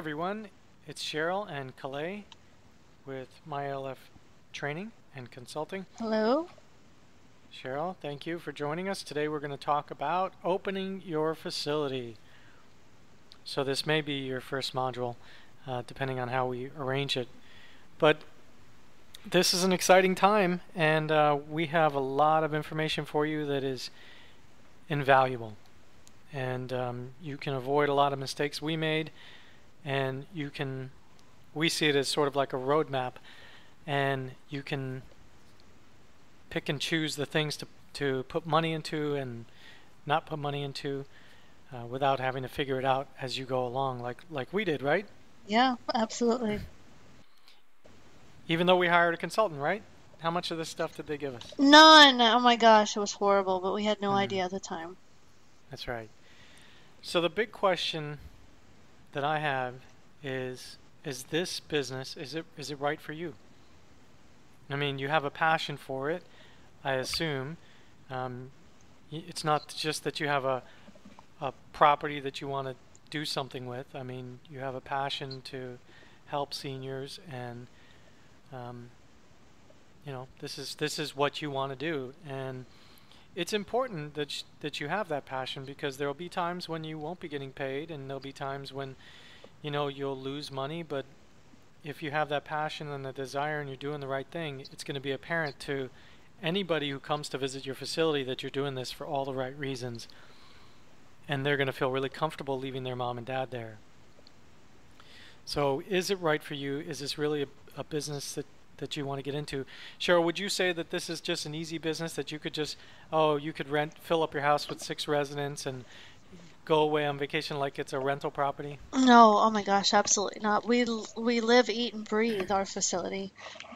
Everyone, it's Cheryl and Clay with My ALF Training and Consulting. Hello. Cheryl, thank you for joining us. Today we're going to talk about opening your facility. So this may be your first module, uh, depending on how we arrange it. But this is an exciting time, and uh, we have a lot of information for you that is invaluable. And um, you can avoid a lot of mistakes we made, and you can, we see it as sort of like a roadmap, and you can pick and choose the things to, to put money into and not put money into uh, without having to figure it out as you go along, like like we did, right? Yeah, absolutely. Even though we hired a consultant, right? How much of this stuff did they give us? None. Oh my gosh, it was horrible, but we had no Mhm. idea at the time. That's right. So the big question that I have is is this business is it is it right for you? I mean, you have a passion for it, I assume. Um, it's not just that you have a a property that you want to do something with. I mean, you have a passion to help seniors and um, you know, this is this is what you want to do and it's important that sh- that you have that passion because there'll be times when you won't be getting paid and there'll be times when you know you'll lose money but if you have that passion and the desire and you're doing the right thing it's going to be apparent to anybody who comes to visit your facility that you're doing this for all the right reasons. And they're going to feel really comfortable leaving their mom and dad there. So is it right for you? Is this really a, a business that that you want to get into. Cheryl, would you say that this is just an easy business that you could just, oh, you could rent, fill up your house with six residents and go away on vacation like it's a rental property? No, oh my gosh, absolutely not. We we live, eat, and breathe our facility.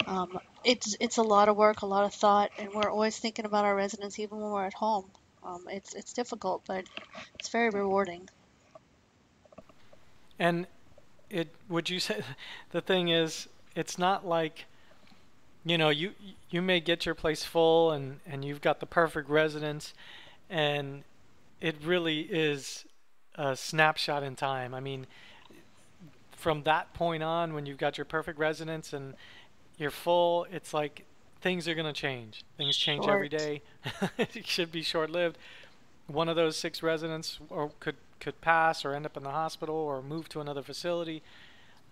Um, it's it's a lot of work, a lot of thought, and we're always thinking about our residents, even when we're at home. Um, it's it's difficult, but it's very rewarding. And it, would you say, the thing is, it's not like, you know, you you may get your place full and and you've got the perfect residence, and it really is a snapshot in time. I mean, from that point on, when you've got your perfect residence and you're full, it's like things are going to change. Things change every Short. day. it should be short-lived. One of those six residents or could could pass or end up in the hospital or move to another facility.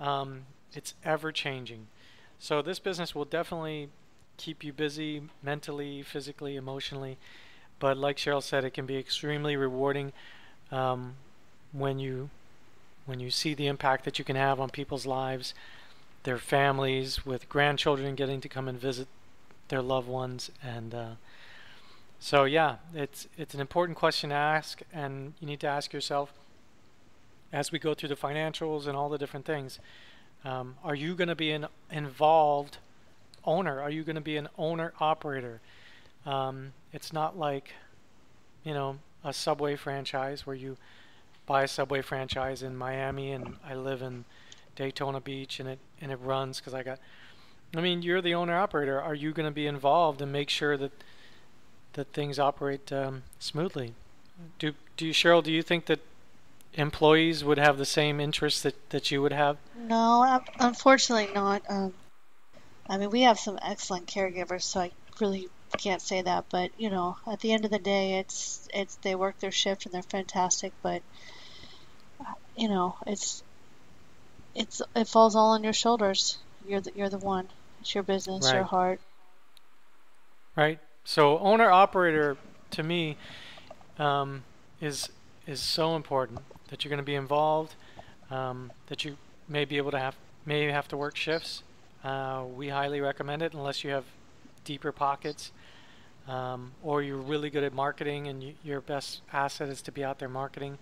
Um, it's ever changing. So this business will definitely keep you busy mentally, physically, emotionally. But like Cheryl said, it can be extremely rewarding um, when you when you see the impact that you can have on people's lives, their families, with grandchildren getting to come and visit their loved ones, and uh, so yeah, it's it's an important question to ask, and you need to ask yourself as we go through the financials and all the different things. Um, are you going to be an involved owner? Are you going to be an owner operator? Um, it's not like, you know, a Subway franchise where you buy a Subway franchise in Miami and I live in Daytona Beach and it and it runs because I got. I mean, you're the owner operator. Are you going to be involved and make sure that that things operate um, smoothly? Do do you, Cheryl? Do you think that employees would have the same interests that, that you would have? No, unfortunately not. Um, I mean, we have some excellent caregivers, so I really can't say that. But you know, at the end of the day, it's it's they work their shift and they're fantastic. But you know, it's it's it falls all on your shoulders. You're the you're the one. It's your business, your heart. right? So owner operator to me um, is is so important that you're going to be involved, um, that you may be able to have may have to work shifts. Uh, we highly recommend it unless you have deeper pockets um, or you're really good at marketing and you, your best asset is to be out there marketing.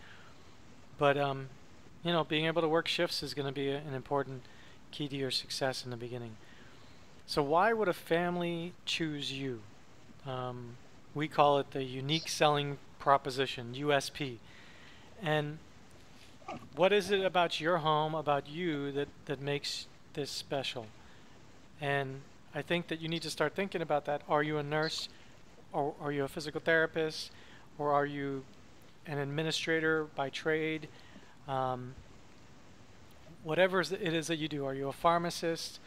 But um, you know, being able to work shifts is going to be a, an important key to your success in the beginning. So why would a family choose you? Um, we call it the unique selling proposition, USP. And what is it about your home, about you, that, that makes this special? And I think that you need to start thinking about that. Are you a nurse? Or are you a physical therapist? Or are you an administrator by trade? Um, whatever it is that you do. Are you a pharmacist?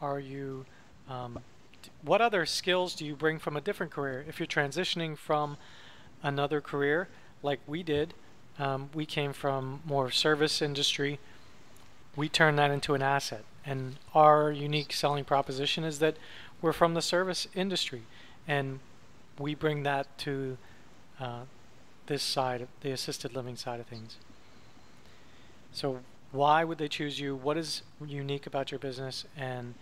Are you um, what other skills do you bring from a different career? If you're transitioning from another career, like we did, um, we came from more service industry. We turned that into an asset, and our unique selling proposition is that we're from the service industry, and we bring that to uh, this side, of the assisted living side of things. So, why would they choose you? What is unique about your business? And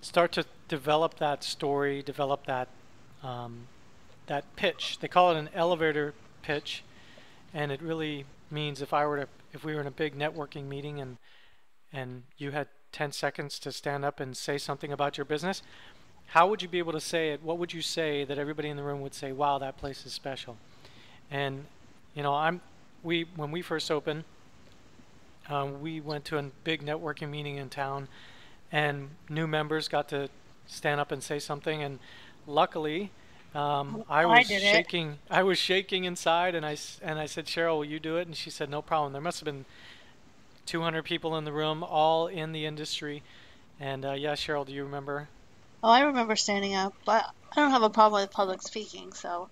start to develop that story, develop that um, that pitch. They call it an elevator pitch, and it really means if I were to if we were in a big networking meeting and and you had 10 seconds to stand up and say something about your business, how would you be able to say it? What would you say that everybody in the room would say, "Wow, that place is special"? And you know, I'm we when we first opened, um, we went to a big networking meeting in town and new members got to stand up and say something. And luckily, um, I was I shaking. It. I was shaking inside, and I and I said, "Cheryl, will you do it?" And she said, "No problem." There must have been 200 people in the room, all in the industry. And uh, yeah, Cheryl, do you remember? Oh, I remember standing up, but I don't have a problem with public speaking, so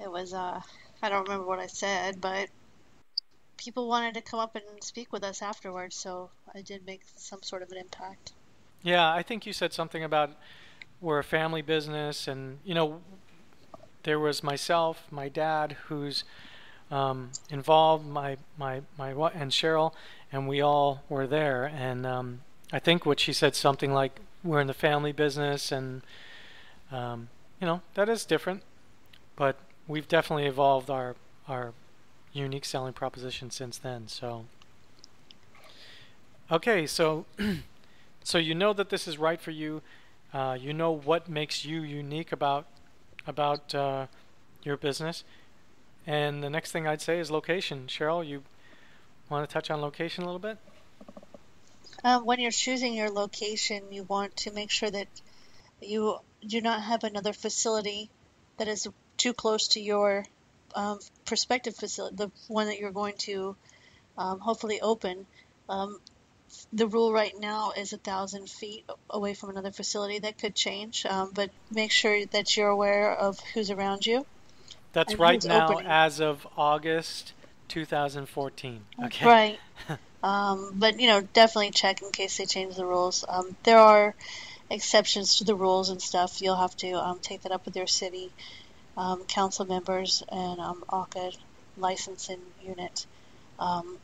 it was. Uh, I don't remember what I said, but people wanted to come up and speak with us afterwards, so I did make some sort of an impact. Yeah, I think you said something about we're a family business, and you know, there was myself, my dad, who's um, involved, my my my and Cheryl, and we all were there. And um, I think what she said something like, "We're in the family business," and um, you know, that is different, but we've definitely evolved our our unique selling proposition since then. So, okay, so so you know that this is right for you. Uh, you know what makes you unique about about uh, your business. And the next thing I'd say is location. Cheryl, you want to touch on location a little bit? Um, when you're choosing your location, you want to make sure that you do not have another facility that is too close to your um, prospective facility, the one that you're going to um, hopefully open, um, the rule right now is a thousand feet away from another facility. That could change, um, but make sure that you're aware of who's around you. That's right now, opening. as of August 2014. Okay. Right. Um, but you know, definitely check in case they change the rules. Um, there are exceptions to the rules and stuff. You'll have to take that up with your city um, council members and um, licensing unit. Um,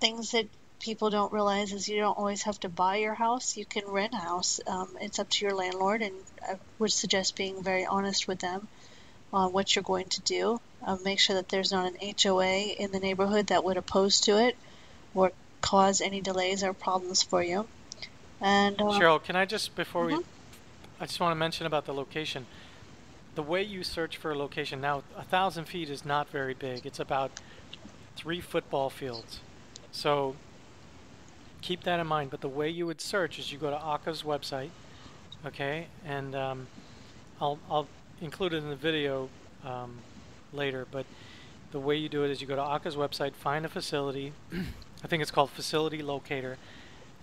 things that people don't realize is you don't always have to buy your house. You can rent a house. Um, it's up to your landlord, and I would suggest being very honest with them on what you're going to do. Uh, make sure that there's not an HOA in the neighborhood that would oppose to it or cause any delays or problems for you. And uh, Cheryl, can I just before mm-hmm. we, I just want to mention about the location the way you search for a location now, a thousand feet is not very big. It's about three football fields. So keep that in mind. But the way you would search is you go to AHCA's website, okay, and um, I'll I'll include it in the video um, later. But the way you do it is you go to AHCA's website, find a facility. I think it's called Facility Locator,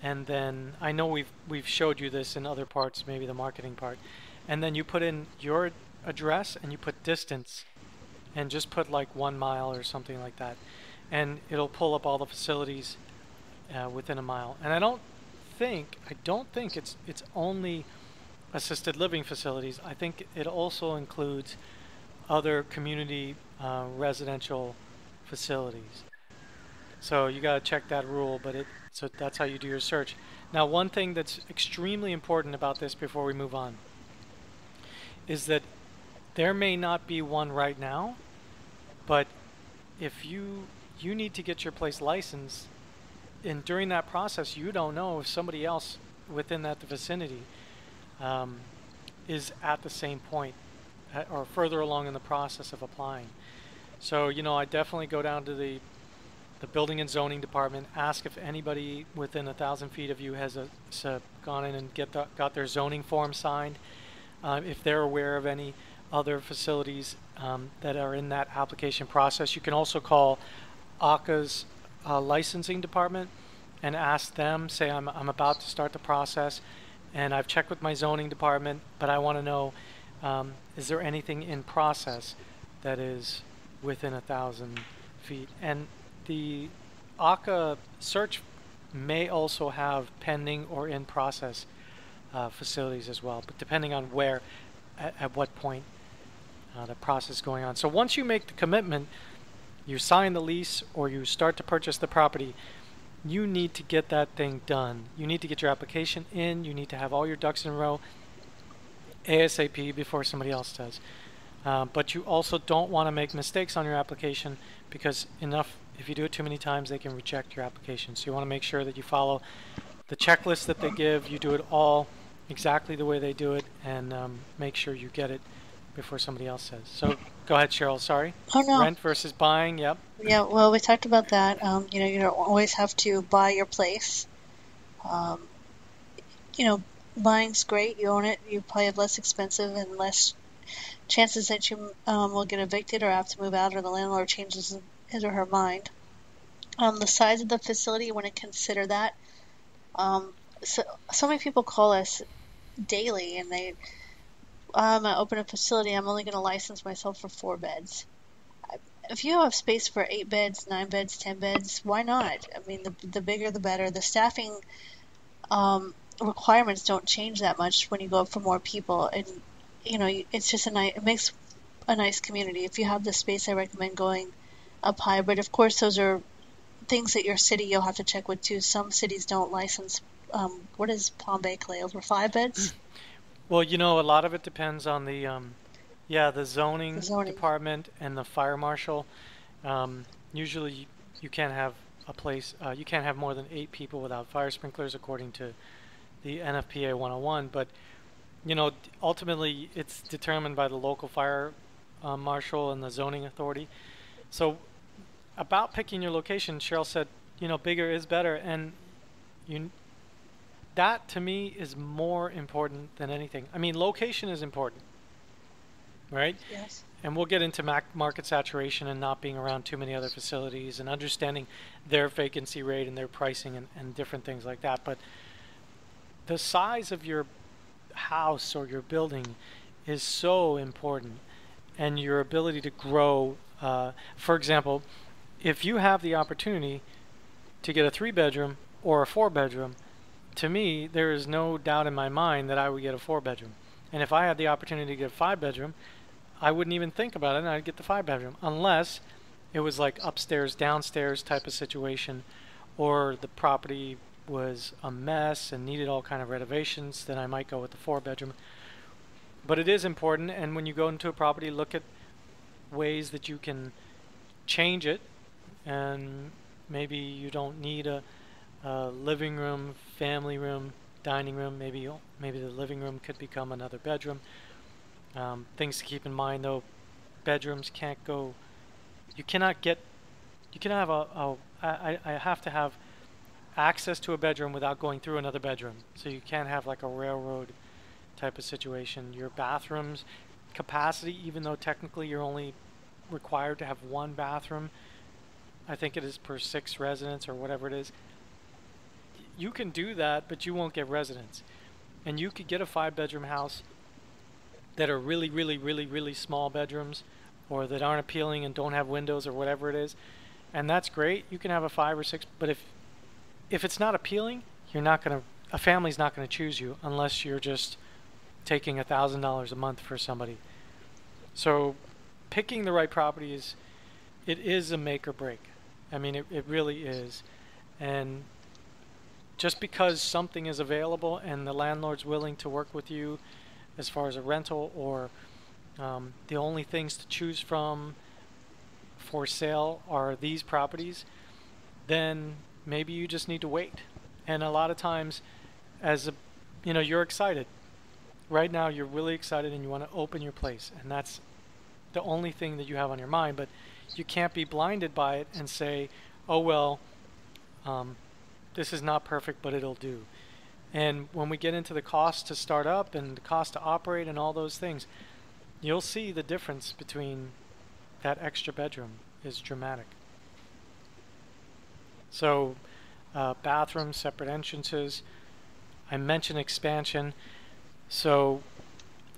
and then I know we've we've showed you this in other parts, maybe the marketing part, and then you put in your address and you put distance and just put like one mile or something like that and it'll pull up all the facilities uh, within a mile. And I don't think I don't think it's it's only assisted living facilities. I think it also includes other community uh, residential facilities. So you got to check that rule but it so that's how you do your search. Now one thing that's extremely important about this before we move on is that there may not be one right now, but if you you need to get your place licensed, and during that process, you don't know if somebody else within that vicinity um, is at the same point or further along in the process of applying. So you know, I definitely go down to the the building and zoning department, ask if anybody within a thousand feet of you has a, a gone in and get the, got their zoning form signed, uh, if they're aware of any other facilities um, that are in that application process. You can also call AHCA's uh, licensing department and ask them, say, I'm, I'm about to start the process and I've checked with my zoning department, but I want to know um, is there anything in process that is within a thousand feet? And the AHCA search may also have pending or in process uh, facilities as well, but depending on where, at, at what point uh, the process is going on. So once you make the commitment, you sign the lease or you start to purchase the property, you need to get that thing done. You need to get your application in. You need to have all your ducks in a row ASAP before somebody else does. Uh, but you also don't want to make mistakes on your application because enough, if you do it too many times, they can reject your application. So you want to make sure that you follow the checklist that they give. You do it all exactly the way they do it and um, make sure you get it before somebody else says. So go ahead, Cheryl. Sorry. Oh no. Rent versus buying. Yep. Yeah. Well, we talked about that. Um, you know, you don't always have to buy your place. Um, you know, buying's great. You own it. You probably have less expensive and less chances that you um, will get evicted or have to move out, or the landlord changes his or her mind. Um, the size of the facility, you want to consider that. Um, so, so many people call us daily, and they I'm gonna open a facility. I'm only going to license myself for four beds. If you have space for eight beds, nine beds, ten beds, why not? I mean, the the bigger the better. The staffing um, requirements don't change that much when you go up for more people, and you know, it's just a nice. It makes a nice community. If you have the space, I recommend going up high. But of course, those are things that your city you'll have to check with too. Some cities don't license. Um, what is Palm Bay Clay over five beds? Well, you know, a lot of it depends on the, um, yeah, the zoning, The zoning. department and the fire marshal. Um, usually, you can't have a place. Uh, you can't have more than eight people without fire sprinklers, according to the NFPA 101. But you know, ultimately, it's determined by the local fire uh, marshal and the zoning authority. So, about picking your location, Cheryl said, you know, bigger is better, and you that to me is more important than anything. I mean, location is important, right? Yes. And we'll get into mac- market saturation and not being around too many other facilities and understanding their vacancy rate and their pricing and, and different things like that. But the size of your house or your building is so important, and your ability to grow. Uh, for example, if you have the opportunity to get a three bedroom or a four bedroom, to me, there is no doubt in my mind that I would get a four bedroom. And if I had the opportunity to get a five bedroom, I wouldn't even think about it and I'd get the five bedroom unless it was like upstairs, downstairs type of situation or the property was a mess and needed all kind of renovations, then I might go with the four bedroom. But it is important and when you go into a property, look at ways that you can change it and maybe you don't need a uh, living room, family room, dining room. Maybe maybe the living room could become another bedroom. Um, things to keep in mind though: bedrooms can't go. You cannot get. You can have a. a I, I I have to have access to a bedroom without going through another bedroom. So you can't have like a railroad type of situation. Your bathrooms capacity, even though technically you're only required to have one bathroom, I think it is per six residents or whatever it is you can do that, but you won't get residents. And you could get a five bedroom house that are really, really, really, really small bedrooms or that aren't appealing and don't have windows or whatever it is. And that's great. You can have a five or six, but if if it's not appealing, you're not gonna a family's not gonna choose you unless you're just taking a thousand dollars a month for somebody. So picking the right property is it is a make or break. I mean it, it really is. And just because something is available and the landlord's willing to work with you as far as a rental or um, the only things to choose from for sale are these properties, then maybe you just need to wait. And a lot of times, as a, you know, you're excited. Right now, you're really excited and you want to open your place, and that's the only thing that you have on your mind. But you can't be blinded by it and say, "Oh well, um, this is not perfect, but it'll do." And when we get into the cost to start up and the cost to operate and all those things, you'll see the difference between that extra bedroom is dramatic. So, uh, bathrooms, separate entrances. I mentioned expansion. So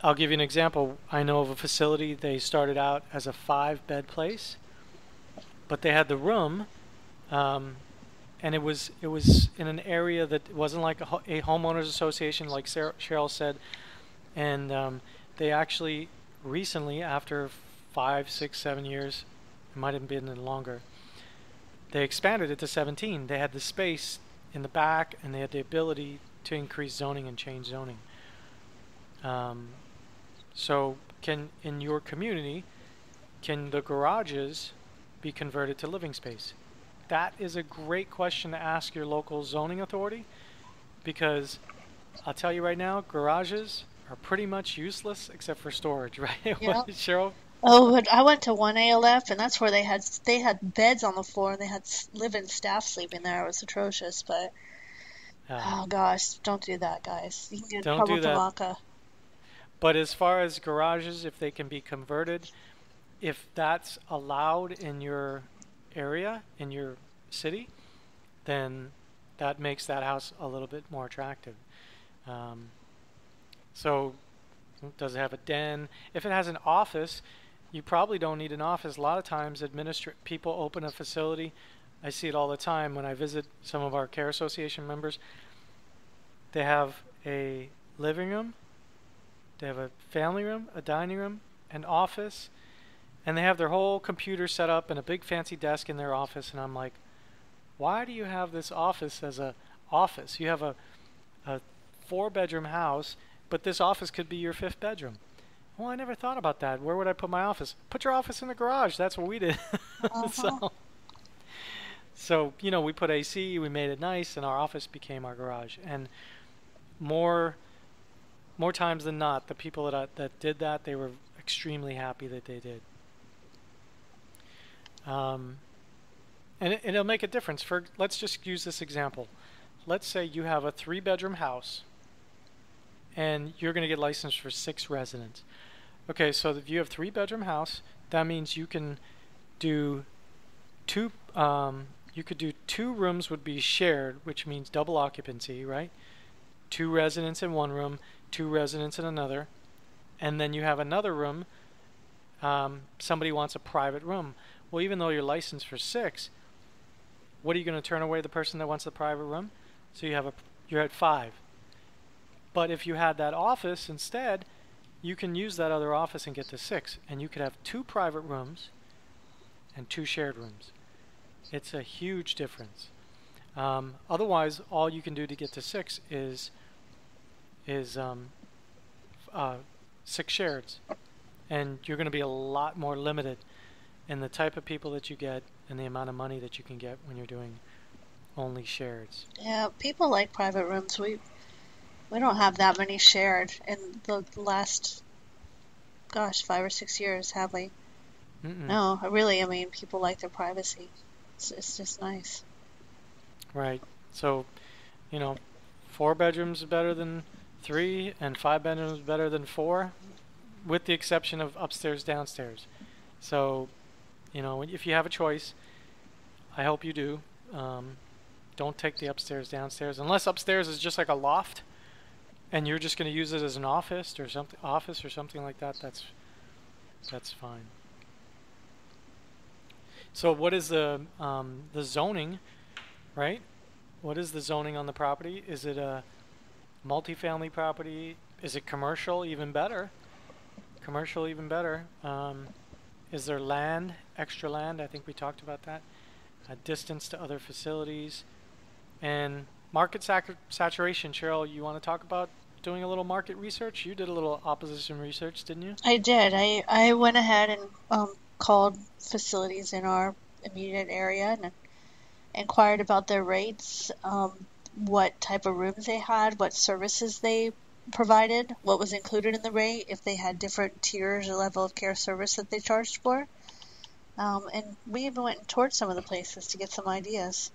I'll give you an example. I know of a facility, they started out as a five bed place, but they had the room, um, and it was it was in an area that wasn't like a, a homeowners association, like Sarah, Cheryl said, and um, they actually recently, after five, six, seven years, it might have been longer, they expanded it to 17. They had the space in the back, and they had the ability to increase zoning and change zoning. Um, so, can in your community, can the garages be converted to living space? That is a great question to ask your local zoning authority, because I'll tell you right now, garages are pretty much useless except for storage, right? Yep. Cheryl? Oh, but I went to one ALF, and that's where they had they had beds on the floor, and they had living staff sleeping there. It was atrocious, but Uh, oh gosh, don't do that, guys. You can get Don't trouble do that. DeMaca. But as far as garages, if they can be converted, if that's allowed in your area, in your city, then that makes that house a little bit more attractive. Um, so, does it have a den? If it has an office, you probably don't need an office. A lot of times, administr- people open a facility. I see it all the time when I visit some of our care association members. They have a living room, they have a family room, a dining room, an office, and they have their whole computer set up and a big fancy desk in their office. And I'm like, why do you have this office as a office? You have a, a four bedroom house, but this office could be your fifth bedroom. Well, I never thought about that. Where would I put my office? Put your office in the garage. That's what we did. Uh-huh. so, so you know, we put AC. We made it nice, and our office became our garage. And more, more times than not, the people that I, that did that, they were extremely happy that they did. Um, and it, it'll make a difference. For let's just use this example. Let's say you have a three-bedroom house, and you're going to get licensed for six residents. Okay, so if you have three-bedroom house, that means you can do two. Um, you could do two rooms would be shared, which means double occupancy, right? Two residents in one room, two residents in another, and then you have another room. Um, somebody wants a private room. Well, even though you're licensed for six, what are you going to turn away the person that wants the private room? So you have a you're at five. But if you had that office instead, you can use that other office and get to six, and you could have two private rooms and two shared rooms. It's a huge difference. Um, otherwise, all you can do to get to six is is um, uh, six shareds, and you're going to be a lot more limited in the type of people that you get and the amount of money that you can get when you're doing only shareds. Yeah, people like private rooms. We we don't have that many shared in the last, gosh, five or six years, have we? Mm-mm. No, really. I mean, people like their privacy. It's, it's just nice. Right. So, you know, four bedrooms is better than three, and five bedrooms is better than four, with the exception of upstairs, downstairs. So, you know, if you have a choice, I hope you do. Um, don't take the upstairs, downstairs, unless upstairs is just like a loft, and you're just going to use it as an office or something, office or something like that. That's that's fine. So, what is the um, the zoning? right? What is the zoning on the property? Is it a multifamily property? Is it commercial? Even better. Commercial, even better. Um, is there land, extra land? I think we talked about that. Distance to other facilities. And market saturation. Cheryl, you want to talk about doing a little market research? You did a little opposition research, didn't you? I did. I I went ahead and um, called facilities in our immediate area and inquired about their rates, um, what type of rooms they had, what services they provided, what was included in the rate, if they had different tiers or level of care service that they charged for. Um, and we even went and toured some of the places to get some ideas.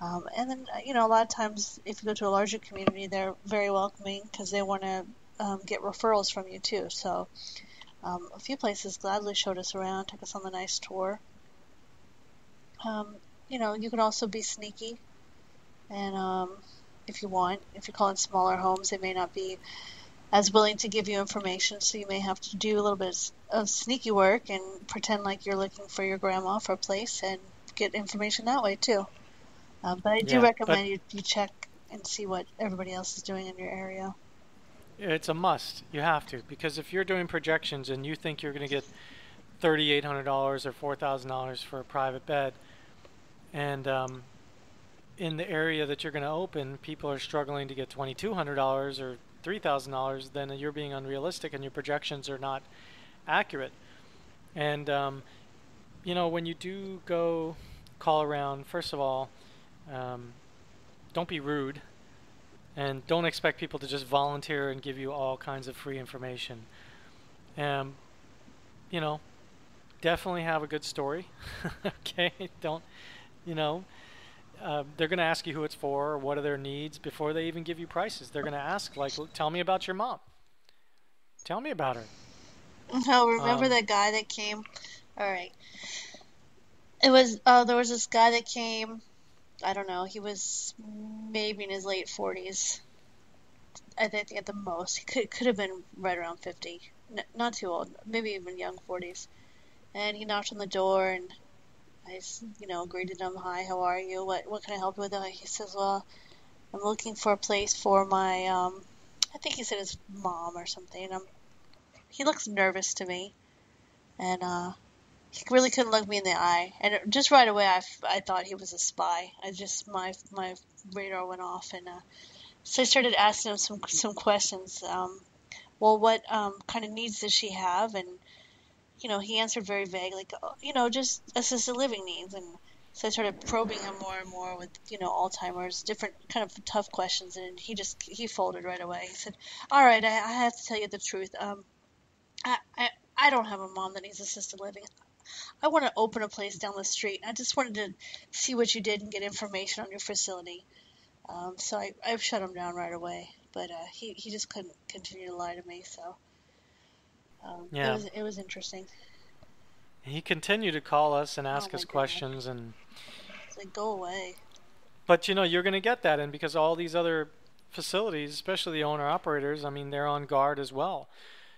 Um, and then, uh, you know, a lot of times if you go to a larger community, they're very welcoming because they want to um, get referrals from you too. So um, a few places gladly showed us around, took us on the nice tour. Um, you know, you can also be sneaky And um, if you want, if you're calling smaller homes, they may not be as willing to give you information, so you may have to do a little bit of sneaky work and pretend like you're looking for your grandma for a place and get information that way too. Uh, but I do Yeah, recommend you, you check and see what everybody else is doing in your area. it's a must. You have to because if you're doing projections and you think you're going to get thirty-eight hundred dollars or four thousand dollars for a private bed, and um, in the area that you're going to open, people are struggling to get twenty-two hundred dollars or three thousand dollars, then you're being unrealistic and your projections are not accurate. And um, you know, when you do go call around, first of all, um, don't be rude and don't expect people to just volunteer and give you all kinds of free information. Um, you know, definitely have a good story. okay, don't, you know, uh, they're going to ask you who it's for, or what are their needs before they even give you prices. They're going to ask, like, tell me about your mom. Tell me about her. No, remember Um, that guy that came? All right. It was uh there was this guy that came, I don't know, he was maybe in his late 40s. I think at the most. He could could have been right around 50. N not too old, maybe even young 40s. And he knocked on the door and I you know, greeted him, "Hi, how are you? What what can I help you with?" He says, "Well, I'm looking for a place for my um I think he said his mom or something." I'm, he looks nervous to me and uh, he really couldn't look me in the eye. And just right away, I, I thought he was a spy. I just my my radar went off, and uh, so I started asking him some some questions. Um, well, what um, kind of needs does she have? And you know, he answered very vague, like "Oh, you know, just assisted living needs. And so I started probing him more and more with you know Alzheimer's, different kind of tough questions, and he just he folded right away. He said, "All right, I, I have to tell you the truth. Um, I, I I don't have a mom that needs assisted living. I want to open a place down the street. I just wanted to see what you did and get information on your facility. Um, so I, I shut him down right away. But uh, he, he just couldn't continue to lie to me. So um, it Yeah. was it was interesting. He continued to call us and Oh ask my us questions, and It's like go away. but you know you're going to get that, and because all these other facilities, especially the owner operators, I mean they're on guard as well.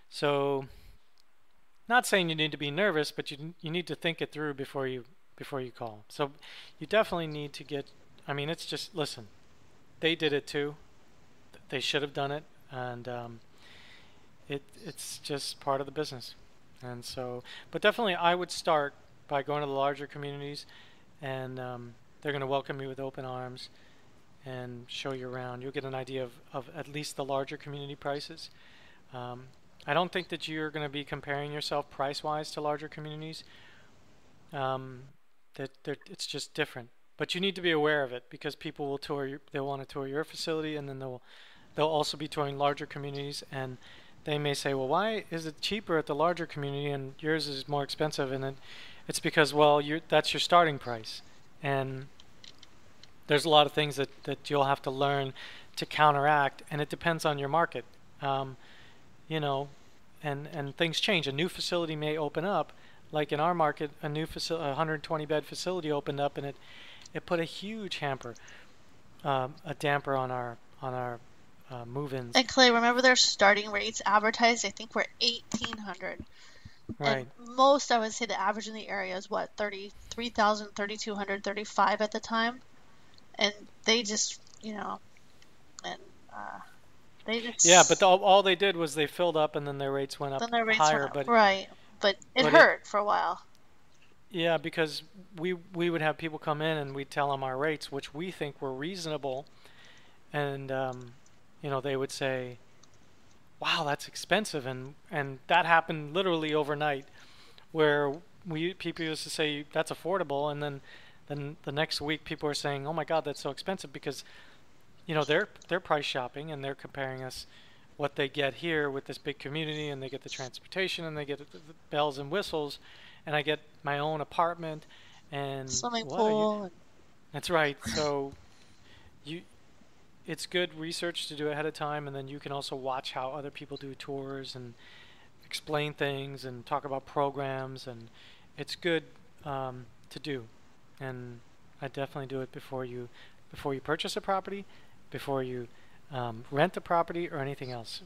So, not saying you need to be nervous, but you you need to think it through before you before you call. So, you definitely need to get. I mean, it's just listen. They did it too. They should have done it, and um, it it's just part of the business. And so, but definitely, I would start by going to the larger communities, and um, they're going to welcome you with open arms and show you around. You'll get an idea of, of at least the larger community prices. Um, I don't think that you're going to be comparing yourself price wise to larger communities. Um, that it's just different. But you need to be aware of it because people will tour. Your, they'll want to tour your facility, and then they'll they'll also be touring larger communities, and they may say, "Well, why is it cheaper at the larger community and yours is more expensive?" And it, it's because well, that's your starting price, and there's a lot of things that, that you'll have to learn to counteract, and it depends on your market. Um, you know, and and things change. A new facility may open up, like in our market, a new facility, 120 bed facility opened up, and it it put a huge hamper, um, a damper on our on our uh, move-ins. And Clay, remember their starting rates advertised? I think were eighteen hundred. Right. And most, I would say, the average in the area is what 33,000, 3,200, 35 at the time, and they just, you know, and uh, they just Yeah, but the, all, they did was they filled up, and then their rates went up then their rates higher. went up. But right, but it but it- hurt for a while. Yeah, because we we would have people come in and we'd tell them our rates, which we think were reasonable, and um, you know they would say, "Wow, that's expensive," and and that happened literally overnight, where we people used to say that's affordable, and then then the next week people are saying, "Oh my God, that's so expensive," because you know they're they're price shopping and they're comparing us what they get here with this big community, and they get the transportation and they get the, bells and whistles, and I get my own apartment and Swimming what are you- pool. That's right. So you it's good research to do ahead of time and then you can also watch how other people do tours and explain things and talk about programs and it's good um, to do. And I definitely do it before you before you purchase a property, before you um, rent a property, or anything else.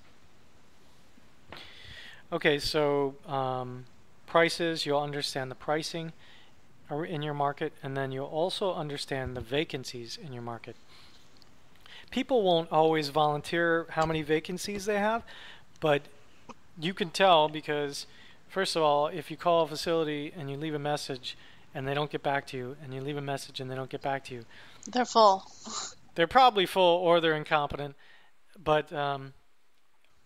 Okay, so um, prices, you'll understand the pricing in your market, and then you'll also understand the vacancies in your market. People won't always volunteer how many vacancies they have, but you can tell because, first of all, if you call a facility and you leave a message and they don't get back to you, and you leave a message and they don't get back to you, they're full. They're probably full or they're incompetent, but um,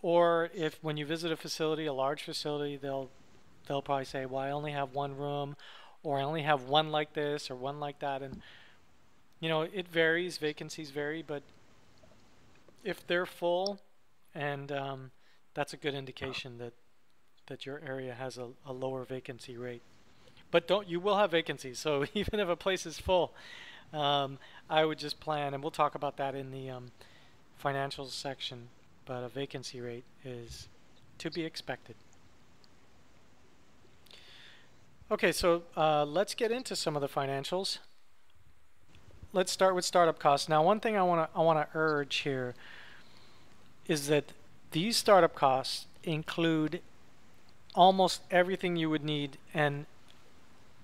or if when you visit a facility, a large facility, they'll they'll probably say, "Well, I only have one room, or I only have one like this or one like that," and you know it varies. Vacancies vary, but if they're full, and um, that's a good indication that that your area has a, a lower vacancy rate. But don't you will have vacancies. So even if a place is full, um, I would just plan, and we'll talk about that in the um, financials section. But a vacancy rate is to be expected. Okay, so uh, let's get into some of the financials. Let's start with startup costs. Now, one thing I want to I want to urge here is that these startup costs include almost everything you would need, and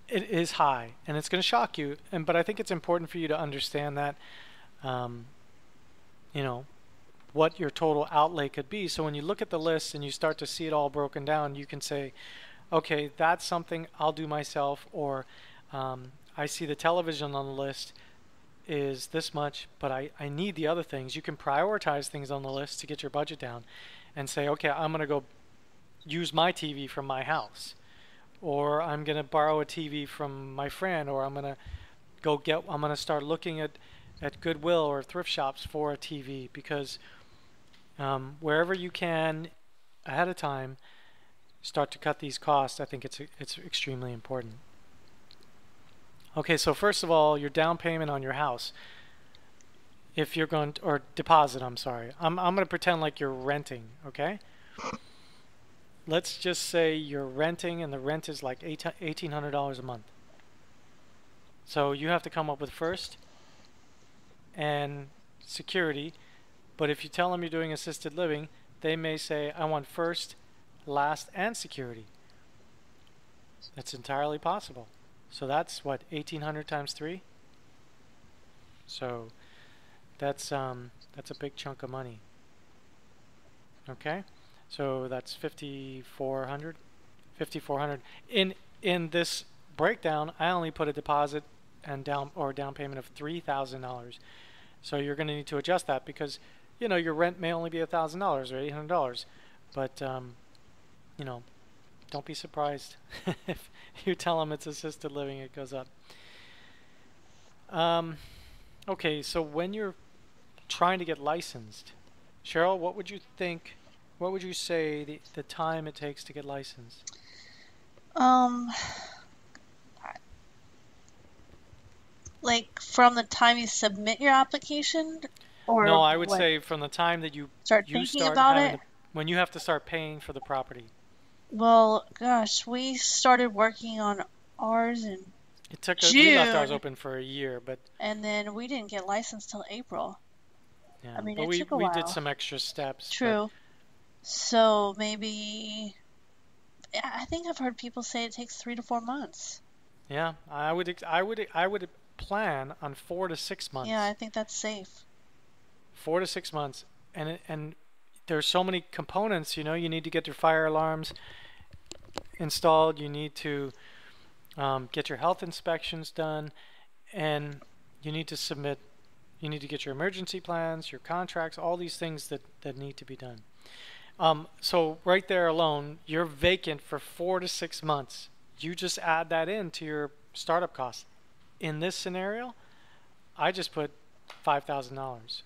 it is high, and it's going to shock you. And but I think it's important for you to understand that, um, you know, what your total outlay could be. So when you look at the list and you start to see it all broken down, you can say, okay, that's something I'll do myself, or um, I see the television on the list is this much, but I, I need the other things. You can prioritize things on the list to get your budget down and say, okay, I'm going to go use my TV from my house, or I'm going to borrow a TV from my friend, or I'm going to go get, I'm going to start looking at, at Goodwill or thrift shops for a TV because um, wherever you can ahead of time, start to cut these costs, I think it's it's extremely important. Okay, so first of all, your down payment on your house. If you're going to, or deposit, I'm sorry. I'm I'm going to pretend like you're renting, okay? Let's just say you're renting and the rent is like $1800 a month. So you have to come up with first and security, but if you tell them you're doing assisted living, they may say I want first last, and security. That's entirely possible. So that's what 1800 times 3? So that's um that's a big chunk of money. Okay? So that's 5400 5400 in in this breakdown, I only put a deposit and down or down payment of $3,000. So you're going to need to adjust that because you know your rent may only be $1,000 or $800. But um, you know, don't be surprised if you tell them it's assisted living, it goes up. Um, okay, so when you're trying to get licensed, Cheryl, what would you think? What would you say the the time it takes to get licensed? Um, like from the time you submit your application, or no? I would what? say from the time that you start you thinking start about it. when you have to start paying for the property. Well, gosh, we started working on ours in it took a, we left ours open for a year, but and then we didn't get licensed till April. Yeah, I mean, but it we took a we while. did some extra steps. True. So maybe I think I've heard people say it takes three to four months. Yeah, I would I would I would plan on four to six months. Yeah, I think that's safe. Four to six months, and and there's so many components. You know, you need to get your fire alarms installed. You need to um, get your health inspections done, and you need to submit. You need to get your emergency plans, your contracts, all these things that that need to be done. Um, so right there alone, you're vacant for four to six months. You just add that in to your startup costs. In this scenario, I just put five thousand dollars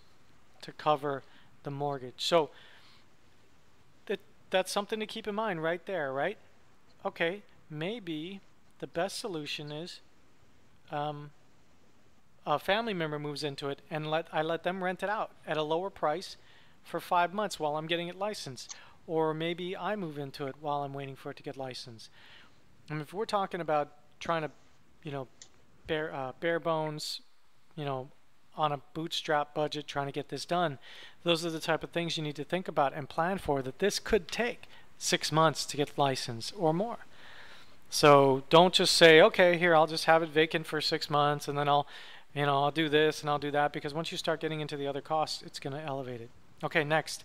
to cover the mortgage. So that's something to keep in mind right there, right? okay, maybe the best solution is um, a family member moves into it and let I let them rent it out at a lower price for five months while I'm getting it licensed. Or maybe I move into it while I'm waiting for it to get licensed. And if we're talking about trying to, you know, bare uh, bare bones, you know, on a bootstrap budget trying to get this done. Those are the type of things you need to think about and plan for that this could take six months to get licensed or more. So don't just say, okay, here, I'll just have it vacant for six months and then I'll, you know, I'll do this and I'll do that because once you start getting into the other costs, it's going to elevate it. Okay, next.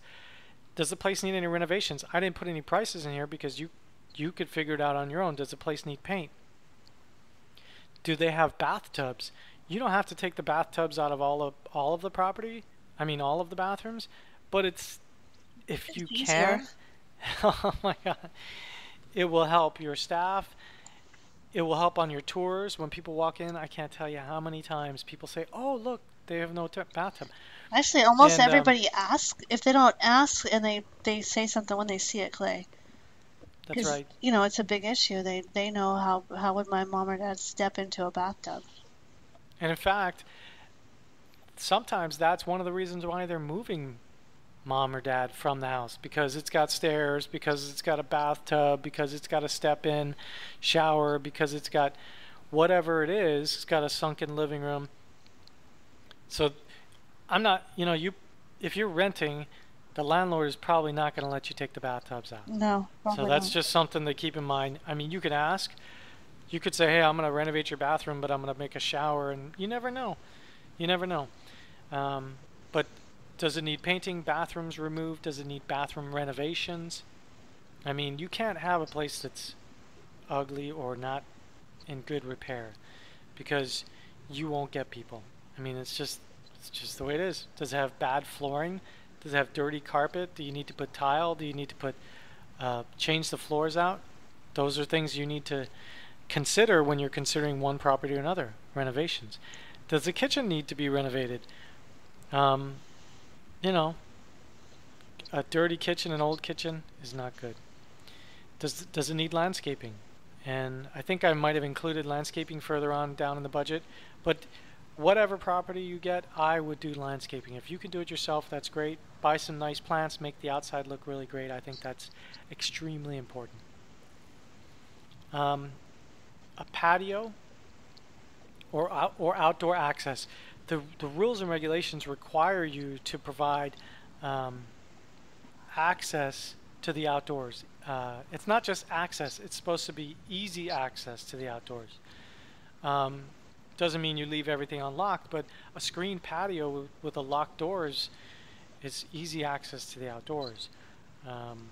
Does the place need any renovations? I didn't put any prices in here because you you could figure it out on your own. Does the place need paint? Do they have bathtubs? You don't have to take the bathtubs out of all of all of the property. I mean all of the bathrooms, but it's if It's you easier. can. oh my god. It will help your staff. It will help on your tours when people walk in. I can't tell you how many times people say, "Oh, look, they have no t- bathtub." Actually, almost And, um, everybody asks. If they don't ask and they, they say something when they see it, Clay. That's right. You know, it's a big issue. They they know how how would my mom or dad step into a bathtub. And in fact, sometimes that's one of the reasons why they're moving mom or dad from the house because it's got stairs, because it's got a bathtub, because it's got a step in shower, because it's got whatever it is, it's got a sunken living room. So I'm not, you know, you if you're renting, the landlord is probably not going to let you take the bathtubs out. No, So that's not. just something to keep in mind. I mean, you could ask. You could say, "Hey, I'm going to renovate your bathroom, but I'm going to make a shower," and you never know. You never know. Um, but does it need painting? Bathrooms removed? Does it need bathroom renovations? I mean, you can't have a place that's ugly or not in good repair because you won't get people. I mean, it's just it's just the way it is. Does it have bad flooring? Does it have dirty carpet? Do you need to put tile? Do you need to put uh, change the floors out? Those are things you need to consider when you're considering one property or another renovations. Does the kitchen need to be renovated? Um, you know, a dirty kitchen, an old kitchen is not good. Does does it need landscaping? And I think I might have included landscaping further on down in the budget, but whatever property you get, I would do landscaping. If you can do it yourself, that's great. Buy some nice plants, make the outside look really great. I think that's extremely important. Um, a patio or out, or outdoor access. The the rules and regulations require you to provide um, access to the outdoors. Uh, it's not just access; it's supposed to be easy access to the outdoors. Um, doesn't mean you leave everything unlocked, but a screened patio with, with a locked doors is easy access to the outdoors. Um,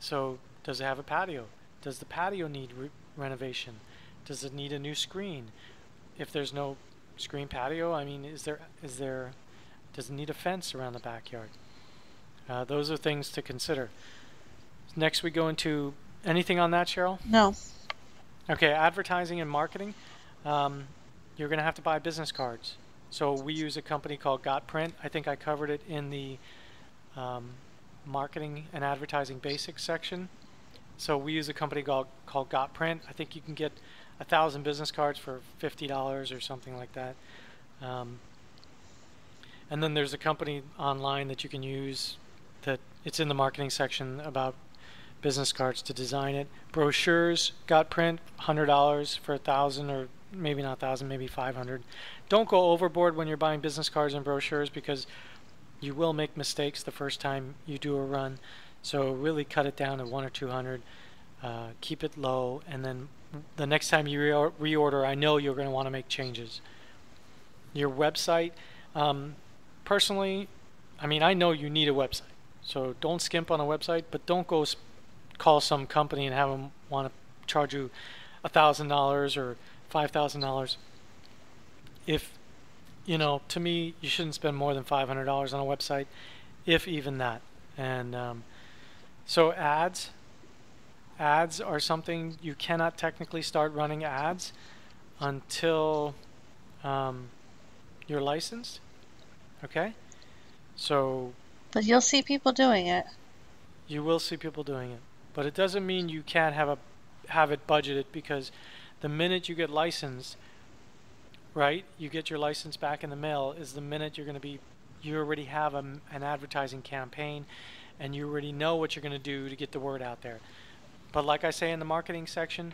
so, does it have a patio? Does the patio need re- renovation? Does it need a new screen? If there's no screen patio, I mean, is there is there does it need a fence around the backyard? Uh, those are things to consider. Next, we go into anything on that, Cheryl. No. Okay, advertising and marketing. Um, you're going to have to buy business cards. So we use a company called GotPrint. I think I covered it in the um, marketing and advertising basics section. So we use a company called called GotPrint. I think you can get a thousand business cards for fifty dollars or something like that. Um, and then there's a company online that you can use that it's in the marketing section about business cards to design it. Brochures, GotPrint, hundred dollars for a thousand or maybe not thousand, maybe five hundred. Don't go overboard when you're buying business cards and brochures because you will make mistakes the first time you do a run. So really cut it down to one or two hundred. Uh, keep it low, and then the next time you reor- reorder, I know you're going to want to make changes. Your website, um, personally, I mean, I know you need a website, so don't skimp on a website, but don't go call some company and have them want to charge you a thousand dollars or five thousand dollars. If you know, to me, you shouldn't spend more than five hundred dollars on a website, if even that. And um, so ads, ads are something you cannot technically start running ads until um, you're licensed. Okay, so But you'll see people doing it. you will see people doing it, but it doesn't mean you can't have a have it budgeted because the minute you get licensed, right, you get your license back in the mail is the minute you're going to be you already have a, an advertising campaign and you already know what you're going to do to get the word out there. But like I say in the marketing section,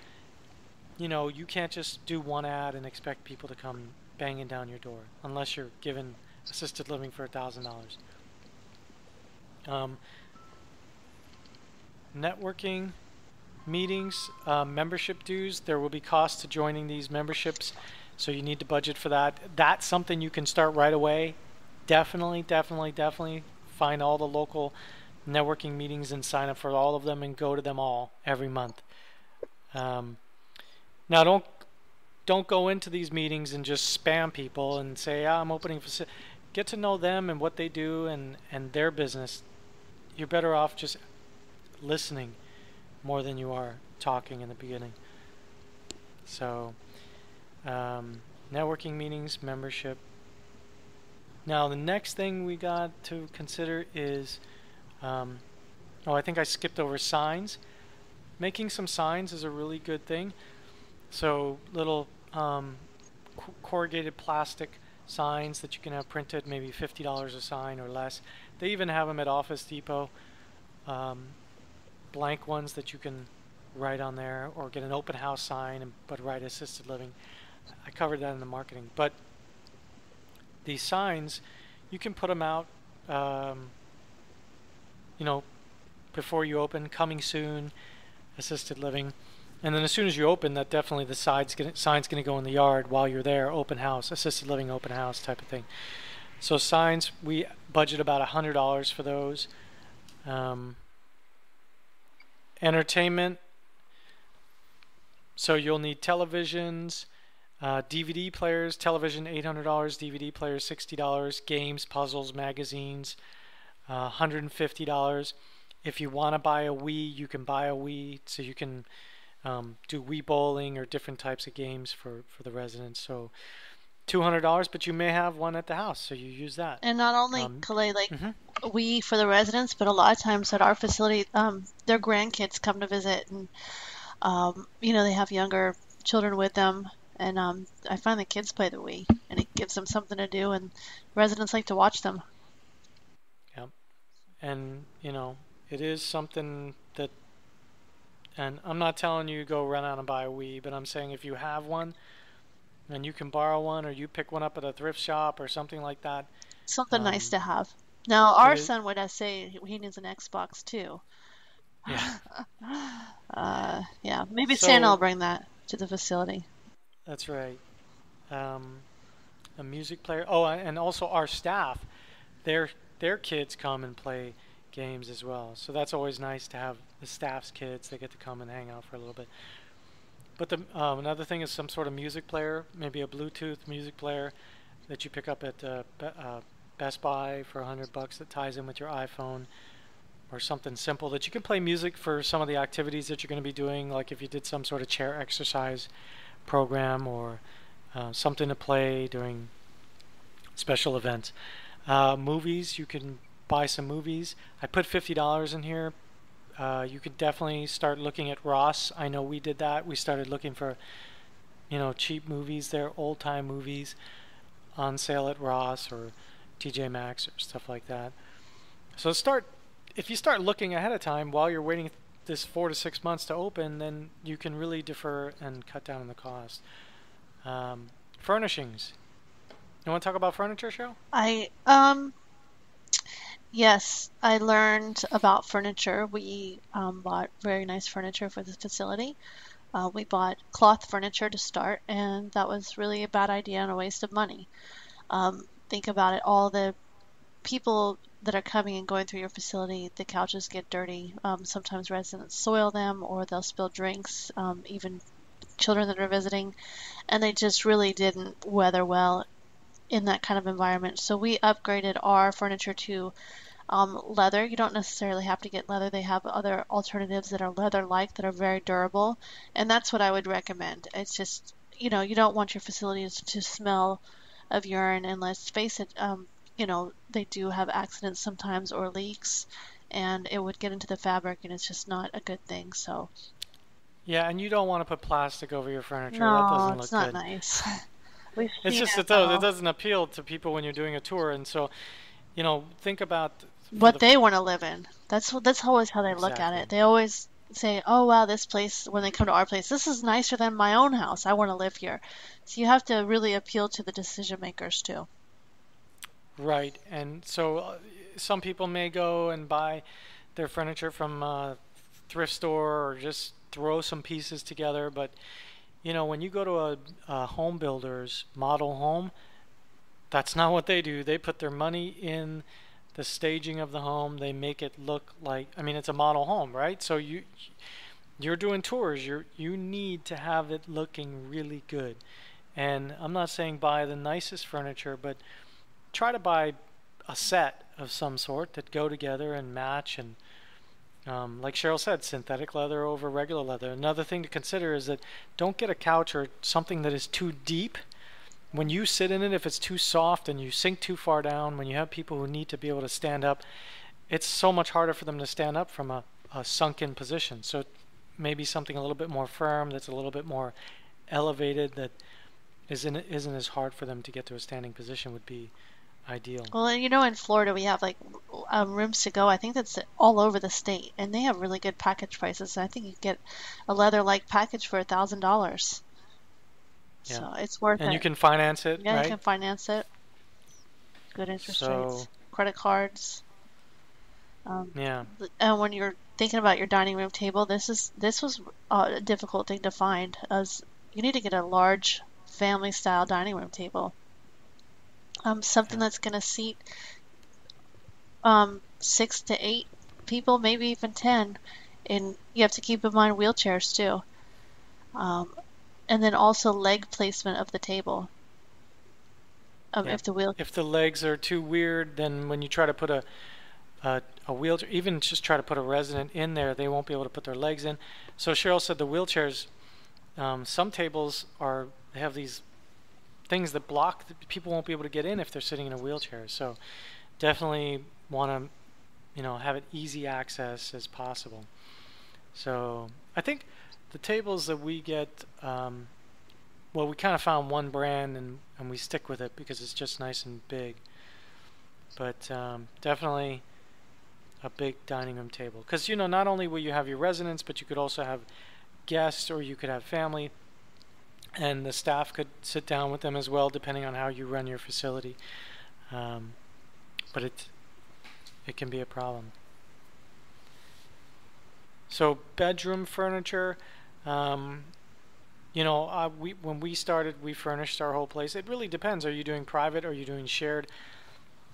you know, you can't just do one ad and expect people to come banging down your door unless you're given assisted living for a thousand dollars. Um, networking meetings, uh, membership dues. There will be costs to joining these memberships, so you need to budget for that. That's something you can start right away. Definitely, definitely, definitely find all the local networking meetings and sign up for all of them and go to them all every month. Um, now, don't don't go into these meetings and just spam people and say, oh, "I'm opening." for." Get to know them and what they do and and their business. You're better off just listening more than you are talking in the beginning. So, um, networking meetings, membership. Now, the next thing we got to consider is, um, oh, I think I skipped over signs. Making some signs is a really good thing. So, little um, corrugated plastic signs that you can have printed, maybe $50 a sign or less. They even have them at Office Depot. Um, blank ones that you can write on there or get an open house sign and but write assisted living. I covered that in the marketing. But these signs, you can put them out, um, you know, before you open, coming soon, assisted living. And then as soon as you open, that definitely the side's gonna, sign's going to go in the yard while you're there, open house, assisted living open house type of thing. So signs, we budget about $100 for those. Um, entertainment. So you'll need televisions, uh, DVD players, television $800, DVD players $60, games, puzzles, magazines uh, $150. If you want to buy a Wii, you can buy a Wii, so you can um, do Wii bowling or different types of games for, for the residents. So $200, but you may have one at the house, so you use that. And not only, um, Clay, like mm-hmm. we for the residents, but a lot of times at our facility, um, their grandkids come to visit, and um, you know they have younger children with them, and um, I find the kids play the Wii, and it gives them something to do, and residents like to watch them. And you know it is something that, and I'm not telling you go run out and buy a Wii, but I'm saying if you have one and you can borrow one or you pick one up at a thrift shop or something like that. Something um, nice to have. Now, our son would I say he needs an Xbox too. Yeah. uh, yeah. Maybe so, Santa will bring that to the facility. That's right. Um, a music player. Oh, and also our staff, their their kids come and play games as well. So that's always nice to have the staff's kids. They get to come and hang out for a little bit. But the, um, another thing is some sort of music player, maybe a Bluetooth music player that you pick up at uh, Be uh, Best Buy for a hundred bucks that ties in with your iPhone, or something simple that you can play music for some of the activities that you're going to be doing, like if you did some sort of chair exercise program or uh, something to play during special events. Uh, movies, you can buy some movies. I put fifty dollars in here uh, you could definitely start looking at Ross. I know we did that. We started looking for, you know, cheap movies there, old time movies on sale at Ross or TJ Maxx or stuff like that. So start, if you start looking ahead of time while you're waiting this four to six months to open, then you can really defer and cut down on the cost. Um, furnishings. You want to talk about furniture show? I um Yes, I learned about furniture. We um, bought very nice furniture for the facility. Uh, we bought cloth furniture to start, and that was really a bad idea and a waste of money. Um, think about it all the people that are coming and going through your facility, the couches get dirty. Um, sometimes residents soil them or they'll spill drinks, um, even children that are visiting, and they just really didn't weather well in that kind of environment. So we upgraded our furniture to um, leather. You don't necessarily have to get leather. They have other alternatives that are leather-like that are very durable, and that's what I would recommend. It's just you know you don't want your facilities to smell of urine, and let's face it, um, you know they do have accidents sometimes or leaks, and it would get into the fabric, and it's just not a good thing. So. Yeah, and you don't want to put plastic over your furniture. No, that doesn't look it's not good. nice. it's just it, does, it doesn't appeal to people when you're doing a tour, and so, you know, think about what the they want to live in. That's that's always how they exactly. look at it. They always say, oh, wow, this place, when they come to our place, this is nicer than my own house. I want to live here. So you have to really appeal to the decision makers too. Right. And so uh, some people may go and buy their furniture from a thrift store or just throw some pieces together. But, you know, when you go to a, a home builder's model home, that's not what they do. They put their money in the staging of the home. They make it look like I mean it's a model home, right? So you you're doing tours. You you need to have it looking really good. And I'm not saying buy the nicest furniture, but try to buy a set of some sort that go together and match and um, like Cheryl said, synthetic leather over regular leather. Another thing to consider is that don't get a couch or something that is too deep when you sit in it, if it's too soft and you sink too far down, when you have people who need to be able to stand up, it's so much harder for them to stand up from a, a sunken position. So maybe something a little bit more firm, that's a little bit more elevated, that isn't isn't as hard for them to get to a standing position would be ideal. Well, you know, in Florida we have like um, rooms to go. I think that's all over the state, and they have really good package prices. I think you get a leather-like package for a thousand dollars. So it's worth and it. you can finance it, yeah, right? you can finance it. Good interest So- rates, credit cards. Um, Yeah. and when you're thinking about your dining room table, this is this was uh, a difficult thing to find. As you need to get a large family style dining room table. Um, something that's going to seat um, six to eight people, maybe even ten. And you have to keep in mind wheelchairs too. Um, and then also leg placement of the table. Um, Yeah. If the wheel, If the legs are too weird, then when you try to put a a, a wheelchair, even just try to put a resident in there, they won't be able to put their legs in. So Cheryl said the wheelchairs, um, some tables are have these things that block people won't be able to get in if they're sitting in a wheelchair. So definitely want to, you know, have it easy access as possible. So I think the tables that we get, um, well, we kind of found one brand and, and we stick with it because it's just nice and big. But um, definitely a big dining room table. Because, you know, not only will you have your residents, but you could also have guests or you could have family. And the staff could sit down with them as well, depending on how you run your facility. Um, but it, it can be a problem. So bedroom furniture, um, you know, uh, we when we started, we furnished our whole place. It really depends. Are you doing private? Or are you doing shared?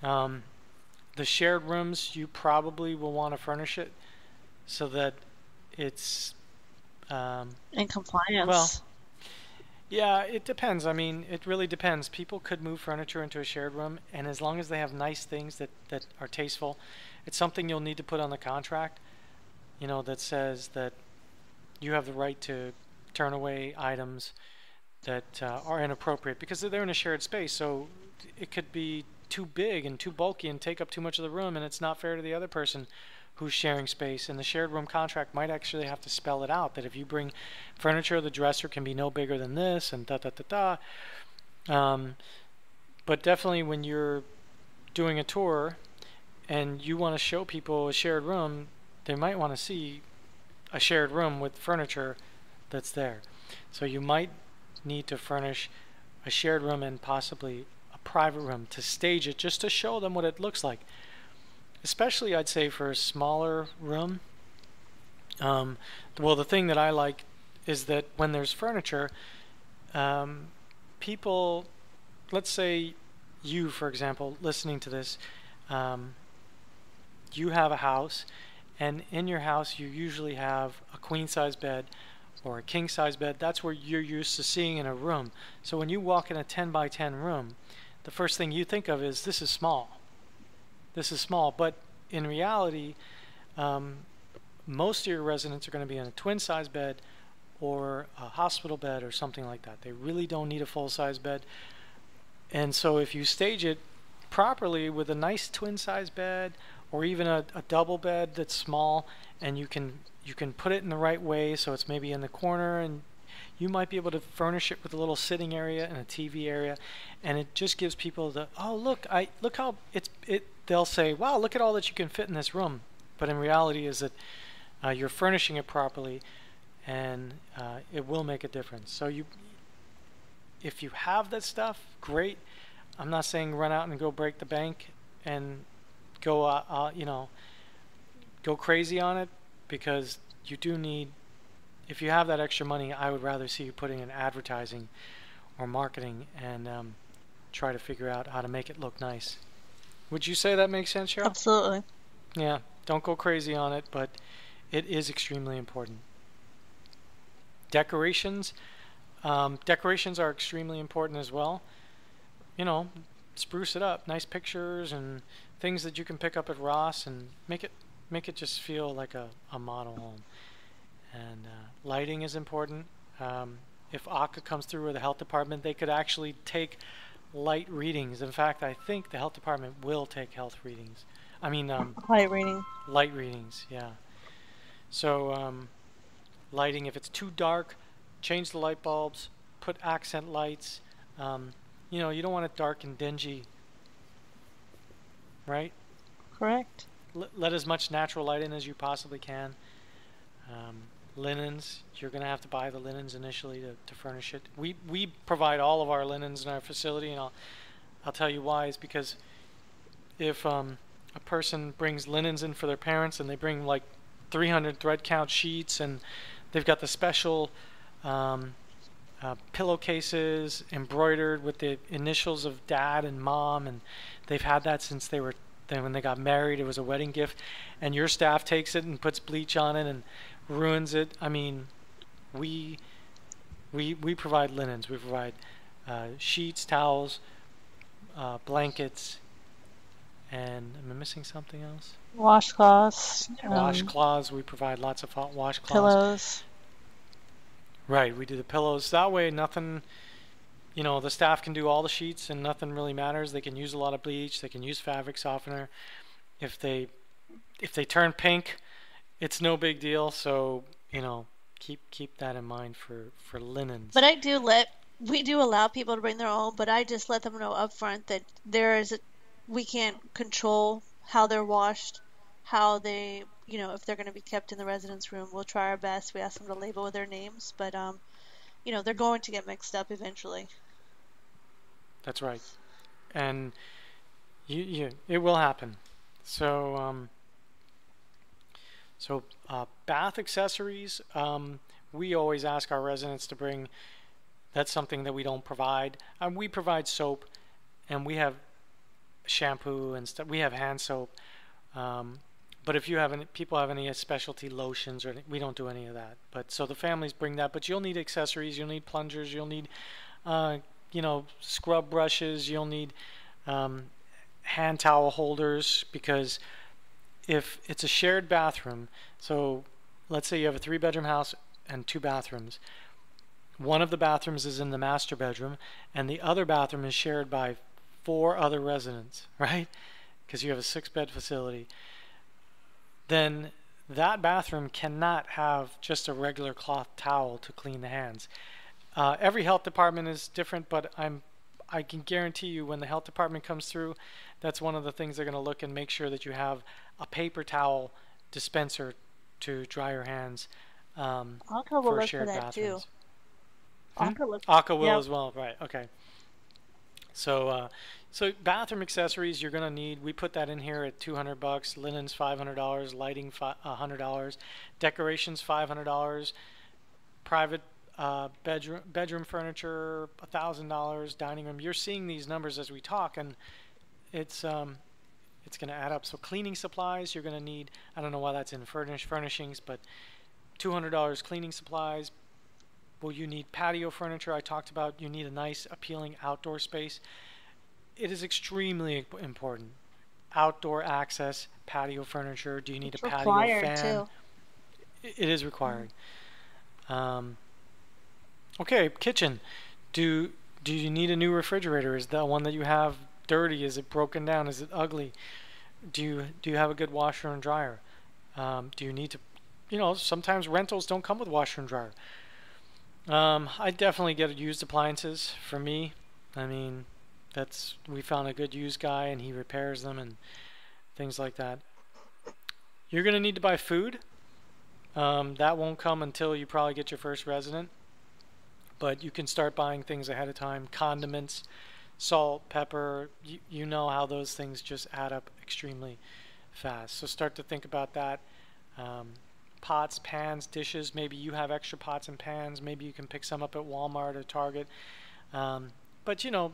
Um, the shared rooms, you probably will want to furnish it so that it's. Um, in compliance. Well, yeah, it depends. I mean, it really depends. People could move furniture into a shared room, and as long as they have nice things that, that are tasteful, it's something you'll need to put on the contract, you know, that says that you have the right to turn away items that uh, are inappropriate because they're in a shared space. So it could be too big and too bulky and take up too much of the room, and it's not fair to the other person who's sharing space. And the shared room contract might actually have to spell it out that if you bring furniture, the dresser can be no bigger than this, and da da da da. Um, but definitely when you're doing a tour and you want to show people a shared room, they might want to see a shared room with furniture that's there. So you might need to furnish a shared room and possibly a private room to stage it just to show them what it looks like. Especially, I'd say, for a smaller room. Um, well, the thing that I like is that when there's furniture, um, people, let's say you, for example, listening to this, um, you have a house, and in your house, you usually have a queen size bed or a king size bed. That's where you're used to seeing in a room. So when you walk in a 10 by 10 room, the first thing you think of is this is small. This is small. But in reality, um, most of your residents are going to be in a twin size bed or a hospital bed or something like that. They really don't need a full size bed. And so if you stage it properly with a nice twin size bed or even a, a double bed that's small and you can you can put it in the right way so it's maybe in the corner and you might be able to furnish it with a little sitting area and a TV area and it just gives people the oh look I look how it's it they'll say wow look at all that you can fit in this room but in reality is that uh, you're furnishing it properly, and uh, it will make a difference. So you, if you have that stuff, great. I'm not saying run out and go break the bank and go, uh, uh, you know, go crazy on it because you do need. If you have that extra money, I would rather see you putting in advertising or marketing and um, try to figure out how to make it look nice. Would you say that makes sense, Cheryl? Absolutely. Yeah, don't go crazy on it, but it is extremely important. Decorations, um, decorations are extremely important as well. You know, spruce it up, nice pictures and things that you can pick up at Ross and make it make it just feel like a, a model home. And uh, lighting is important. Um, if AHCA comes through with the health department, they could actually take light readings. In fact, I think the health department will take health readings. I mean, um, light reading. Light readings, yeah. So, um, lighting, if it's too dark, change the light bulbs, put accent lights. Um, you know, you don't want it dark and dingy, right? Correct. L let as much natural light in as you possibly can. Um, linens, you're going to have to buy the linens initially to, to furnish it. We, we provide all of our linens in our facility, and I'll, I'll tell you why, is because if um, a person brings linens in for their parents and they bring like 300 thread count sheets and they've got the special um, uh, pillowcases embroidered with the initials of dad and mom and they've had that since they were then when they got married it was a wedding gift and your staff takes it and puts bleach on it and ruins it i mean we we we provide linens we provide uh, sheets towels uh, blankets and am I missing something else? Washcloths. Washcloths. Um, we provide lots of hot washcloths. Pillows. Right. We do the pillows. That way, nothing. You know, the staff can do all the sheets, and nothing really matters. They can use a lot of bleach. They can use fabric softener. If they, if they turn pink, it's no big deal. So you know, keep keep that in mind for for linens. But I do let we do allow people to bring their own, but I just let them know up front that there is a we can't control how they're washed, how they, you know, if they're going to be kept in the residence room. We'll try our best. We ask them to label with their names, but um, you know, they're going to get mixed up eventually. That's right, and you, you it will happen. So um, so uh, bath accessories, um, we always ask our residents to bring. That's something that we don't provide. Um, we provide soap, and we have shampoo and stuff. We have hand soap. Um, but if you have any, people have any specialty lotions or any, we don't do any of that. But so the families bring that. But you'll need accessories. You'll need plungers. You'll need, uh, you know, scrub brushes. You'll need um, hand towel holders because if it's a shared bathroom, so let's say you have a three bedroom house and two bathrooms. One of the bathrooms is in the master bedroom, and the other bathroom is shared by four other residents, right? Because you have a six bed facility, then that bathroom cannot have just a regular cloth towel to clean the hands. Uh, every health department is different, but I'm I can guarantee you when the health department comes through, that's one of the things they're going to look and make sure that you have a paper towel dispenser to dry your hands um, AHCA will look for that bathrooms. too. Hmm? AHCA, AHCA will yep. as well, right? Okay. So, uh, so bathroom accessories you're gonna need. We put that in here at 200 bucks. Linens $500. Lighting $100. Decorations $500. Private uh, bedroom bedroom furniture $1,000. Dining room. You're seeing these numbers as we talk, and it's um, it's gonna add up. So cleaning supplies you're gonna need. I don't know why that's in furnish furnishings, but $200 cleaning supplies, well, you need patio furniture. I talked about you need a nice, appealing outdoor space. It is extremely important. Outdoor access, patio furniture. Do you need it's a patio fan? Too. It is required. Um, okay, kitchen. Do do you need a new refrigerator? Is the one that you have dirty? Is it broken down? Is it ugly? Do you do you have a good washer and dryer? Um, do you need to, you know, sometimes rentals don't come with washer and dryer. Um, I definitely get used appliances for me. I mean, that's we found a good used guy and he repairs them and things like that. You're gonna need to buy food. Um, that won't come until you probably get your first resident, but you can start buying things ahead of time. Condiments, salt, pepper, you, you know how those things just add up extremely fast. So start to think about that. Um, pots, pans, dishes. Maybe you have extra pots and pans. Maybe you can pick some up at Walmart or Target. Um, but you know,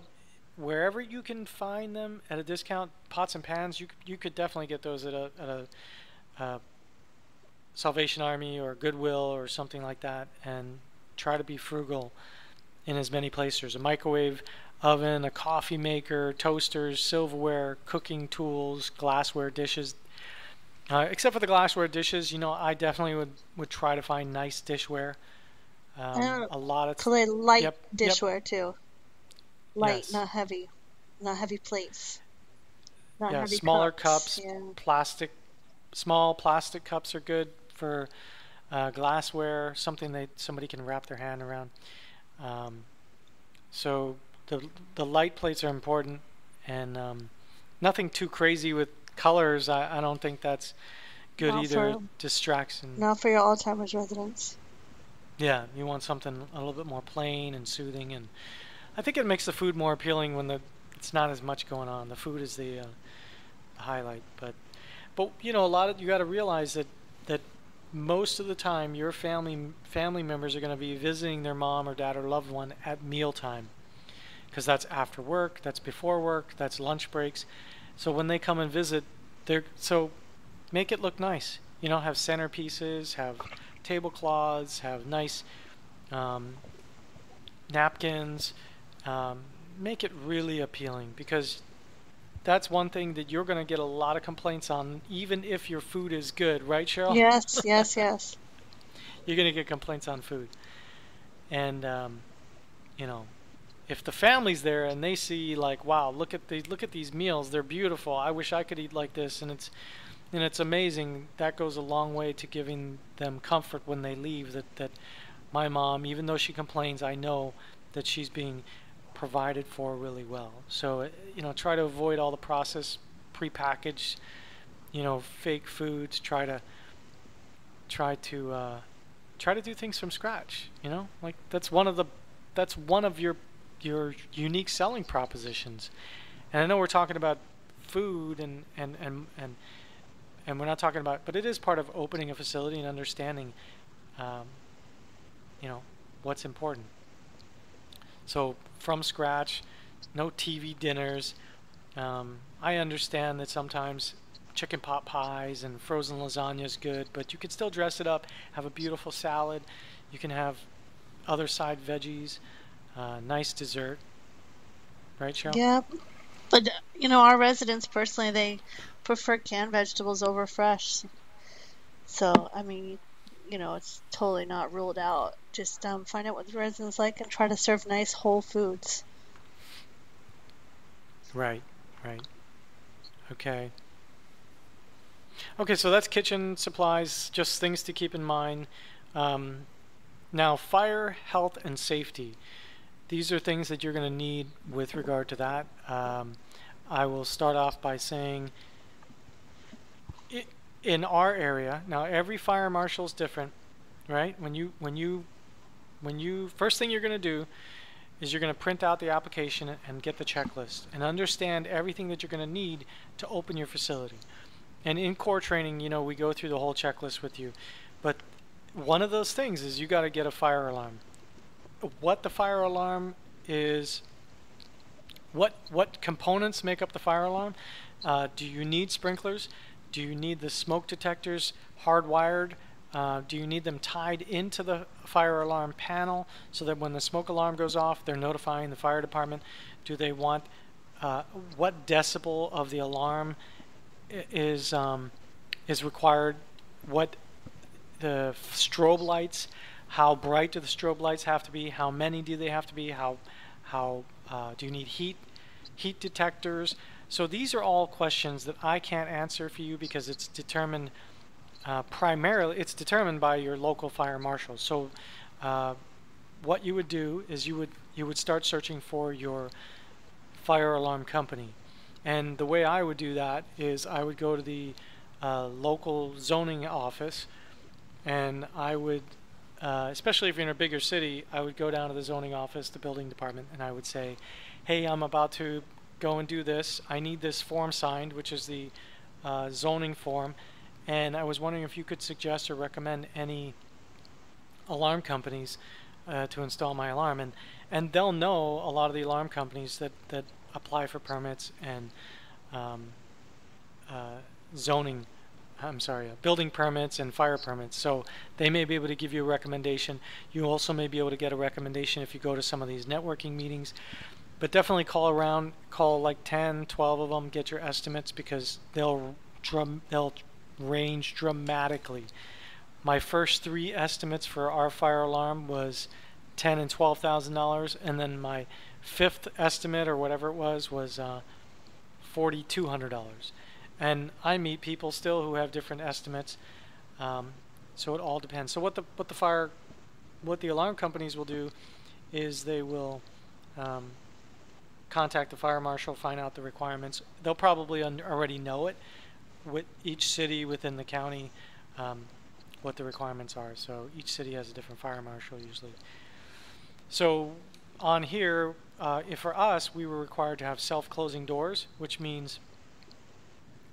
wherever you can find them at a discount, pots and pans, you you could definitely get those at a, at a uh, Salvation Army or Goodwill or something like that, and try to be frugal in as many places. A microwave oven, a coffee maker, toasters, silverware, cooking tools, glassware, dishes. Uh, except for the glassware dishes, you know, I definitely would, would try to find nice dishware. Um, a lot of t- light yep, dishware yep. too. Light, yes. not heavy, not heavy plates. Not yeah, smaller cups, cups yeah. plastic, small plastic cups are good for uh, glassware, something that somebody can wrap their hand around. Um, so the the light plates are important, and um, nothing too crazy with colors. I, I don't think that's good not either. For, Distraction. Not for your Alzheimer's residents. Yeah, you want something a little bit more plain and soothing, and I think it makes the food more appealing when the it's not as much going on. The food is the, uh, the highlight, but but you know a lot of you got to realize that that most of the time your family family members are going to be visiting their mom or dad or loved one at mealtime because that's after work, that's before work, that's lunch breaks. So when they come and visit, they're so make it look nice. You know, have centerpieces, have tablecloths, have nice um, napkins. Um, make it really appealing because that's one thing that you're going to get a lot of complaints on, even if your food is good, right, Cheryl? Yes, yes, yes. you're going to get complaints on food, and um, you know, if the family's there and they see like, wow, look at the look at these meals, they're beautiful. I wish I could eat like this, and it's and it's amazing. That goes a long way to giving them comfort when they leave. That that my mom, even though she complains, I know that she's being provided for really well. So you know, try to avoid all the processed, prepackaged, you know, fake foods. Try to try to uh, try to do things from scratch. You know, like that's one of the that's one of your your unique selling propositions. And I know we're talking about food and and and and and we're not talking about, but it is part of opening a facility and understanding, um, you know, what's important. So from scratch, no TV dinners. Um, I understand that sometimes chicken pot pies and frozen lasagna is good, but you can still dress it up, have a beautiful salad. You can have other side veggies uh, nice dessert. Right, Cheryl? Yeah. But, you know, our residents personally, they prefer canned vegetables over fresh. So, I mean, you know, it's totally not ruled out. Just um, find out what the residents like and try to serve nice whole foods. Right, right. Okay. Okay, so that's kitchen supplies, just things to keep in mind. Um, now, fire, health, and safety these are things that you're going to need with regard to that. Um, I will start off by saying in our area, now every fire marshal is different, right? When you when you when you first thing you're going to do is you're going to print out the application and get the checklist and understand everything that you're going to need to open your facility. And in core training, you know, we go through the whole checklist with you. But one of those things is you got to get a fire alarm what the fire alarm is, what what components make up the fire alarm. Uh, do you need sprinklers? Do you need the smoke detectors hardwired? Uh, do you need them tied into the fire alarm panel so that when the smoke alarm goes off, they're notifying the fire department? Do they want uh, what decibel of the alarm is um, is required? What the strobe lights? How bright do the strobe lights have to be? How many do they have to be? How how uh, do you need heat heat detectors? So these are all questions that I can't answer for you because it's determined uh, primarily it's determined by your local fire marshal. So uh, what you would do is you would you would start searching for your fire alarm company, and the way I would do that is I would go to the uh, local zoning office and I would, uh, especially if you're in a bigger city, I would go down to the zoning office, the building department, and I would say, "Hey, I'm about to go and do this. I need this form signed, which is the uh, zoning form, and I was wondering if you could suggest or recommend any alarm companies uh, to install my alarm." And and they'll know a lot of the alarm companies that that apply for permits and um, uh, zoning I'm sorry, uh, building permits and fire permits. So they may be able to give you a recommendation. You also may be able to get a recommendation if you go to some of these networking meetings. But definitely call around, call like 10, 12 of them, get your estimates because they'll drum, they'll range dramatically. My first three estimates for our fire alarm was ten and twelve thousand dollars, and then my fifth estimate or whatever it was was uh, forty two hundred dollars. And I meet people still who have different estimates. Um, so it all depends. So what the what the fire, what the alarm companies will do, is they will um, contact the fire marshal, find out the requirements. They'll probably already know it with each city within the county, um, what the requirements are. So each city has a different fire marshal usually. So on here, uh, if for us, we were required to have self-closing doors, which means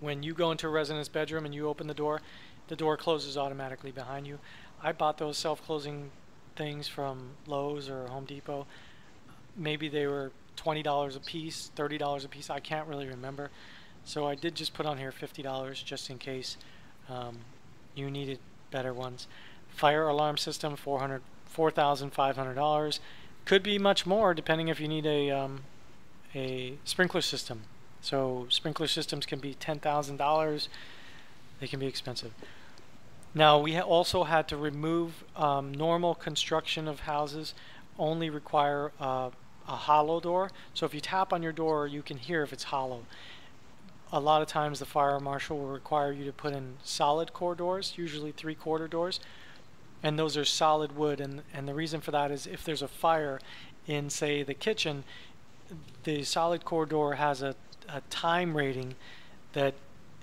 when you go into a resident's bedroom and you open the door, the door closes automatically behind you. I bought those self-closing things from Lowe's or Home Depot. Maybe they were $20 a piece, $30 a piece. I can't really remember. So I did just put on here $50 just in case um, you needed better ones. Fire alarm system, 400 $4,500. Could be much more depending if you need a, um, a sprinkler system. So sprinkler systems can be $10,000. They can be expensive. Now we ha also had to remove um, normal construction of houses only require uh, a hollow door. So if you tap on your door, you can hear if it's hollow. A lot of times the fire marshal will require you to put in solid core doors, usually three quarter doors. And those are solid wood. And, and the reason for that is if there's a fire in, say, the kitchen, the solid core door has a a time rating that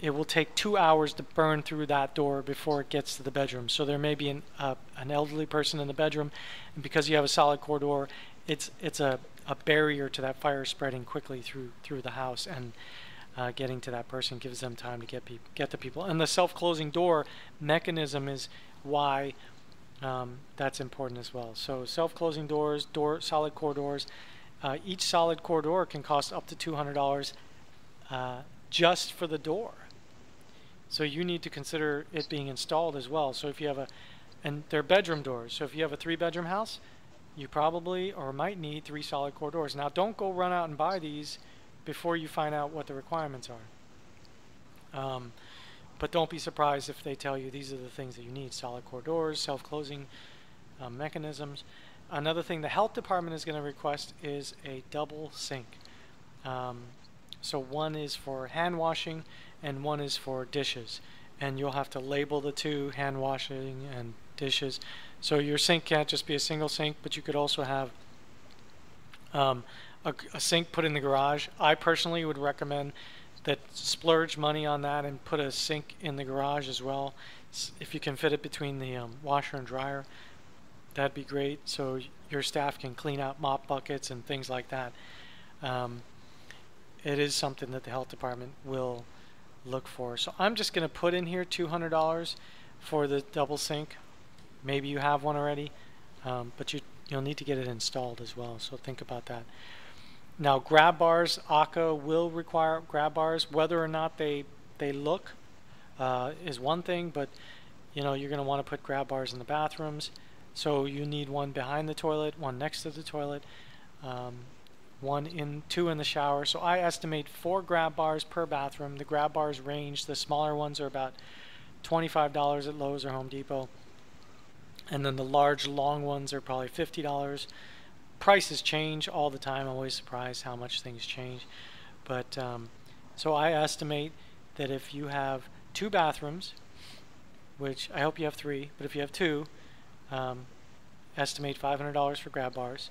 it will take two hours to burn through that door before it gets to the bedroom. So there may be an, uh, an elderly person in the bedroom, and because you have a solid core door, it's it's a, a barrier to that fire spreading quickly through through the house and uh, getting to that person gives them time to get people get the people. And the self-closing door mechanism is why um, that's important as well. So self-closing doors, door solid core doors. Uh, each solid core door can cost up to two hundred dollars uh, just for the door. So you need to consider it being installed as well. So if you have a, and they're bedroom doors. So if you have a three bedroom house, you probably or might need three solid core doors. Now don't go run out and buy these before you find out what the requirements are. Um, but don't be surprised if they tell you these are the things that you need. Solid core doors, self-closing uh, mechanisms. Another thing the health department is going to request is a double sink. Um, so one is for hand washing and one is for dishes. And you'll have to label the two, hand washing and dishes. So your sink can't just be a single sink, but you could also have um, a, a sink put in the garage. I personally would recommend that splurge money on that and put a sink in the garage as well. If you can fit it between the um, washer and dryer, that'd be great. So your staff can clean out mop buckets and things like that. Um, it is something that the health department will look for. So I'm just going to put in here $200 for the double sink. Maybe you have one already, um, but you, you'll need to get it installed as well. So think about that. Now grab bars, AHCA will require grab bars. Whether or not they, they look uh, is one thing, but you know you're going to want to put grab bars in the bathrooms. So you need one behind the toilet, one next to the toilet. Um, one in two in the shower. So I estimate four grab bars per bathroom. The grab bars range. The smaller ones are about $25 at Lowe's or Home Depot. And then the large long ones are probably $50. Prices change all the time. I'm always surprised how much things change. But um, so I estimate that if you have two bathrooms, which I hope you have three, but if you have two, um, estimate $500 for grab bars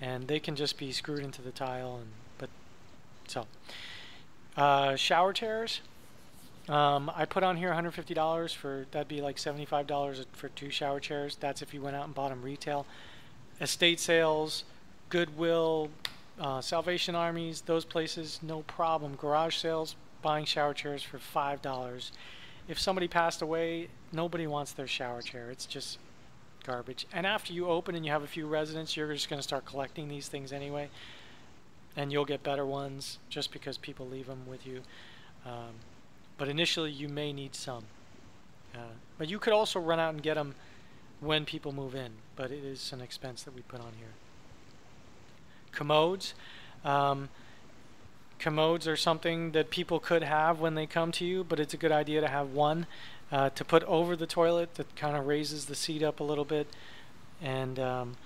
and they can just be screwed into the tile and but so uh, shower chairs Um, I put on here $150 for that'd be like $75 for two shower chairs. That's if you went out and bought them retail. Estate sales, Goodwill, uh, Salvation Armies, those places, no problem. Garage sales, buying shower chairs for five dollars. If somebody passed away, nobody wants their shower chair. It's just garbage. And after you open and you have a few residents, you're just going to start collecting these things anyway, and you'll get better ones just because people leave them with you. Um, but initially, you may need some. Uh, but you could also run out and get them when people move in. But it is an expense that we put on here. Commodes. Um, commodes are something that people could have when they come to you, but it's a good idea to have one uh, to put over the toilet that kind of raises the seat up a little bit. And um,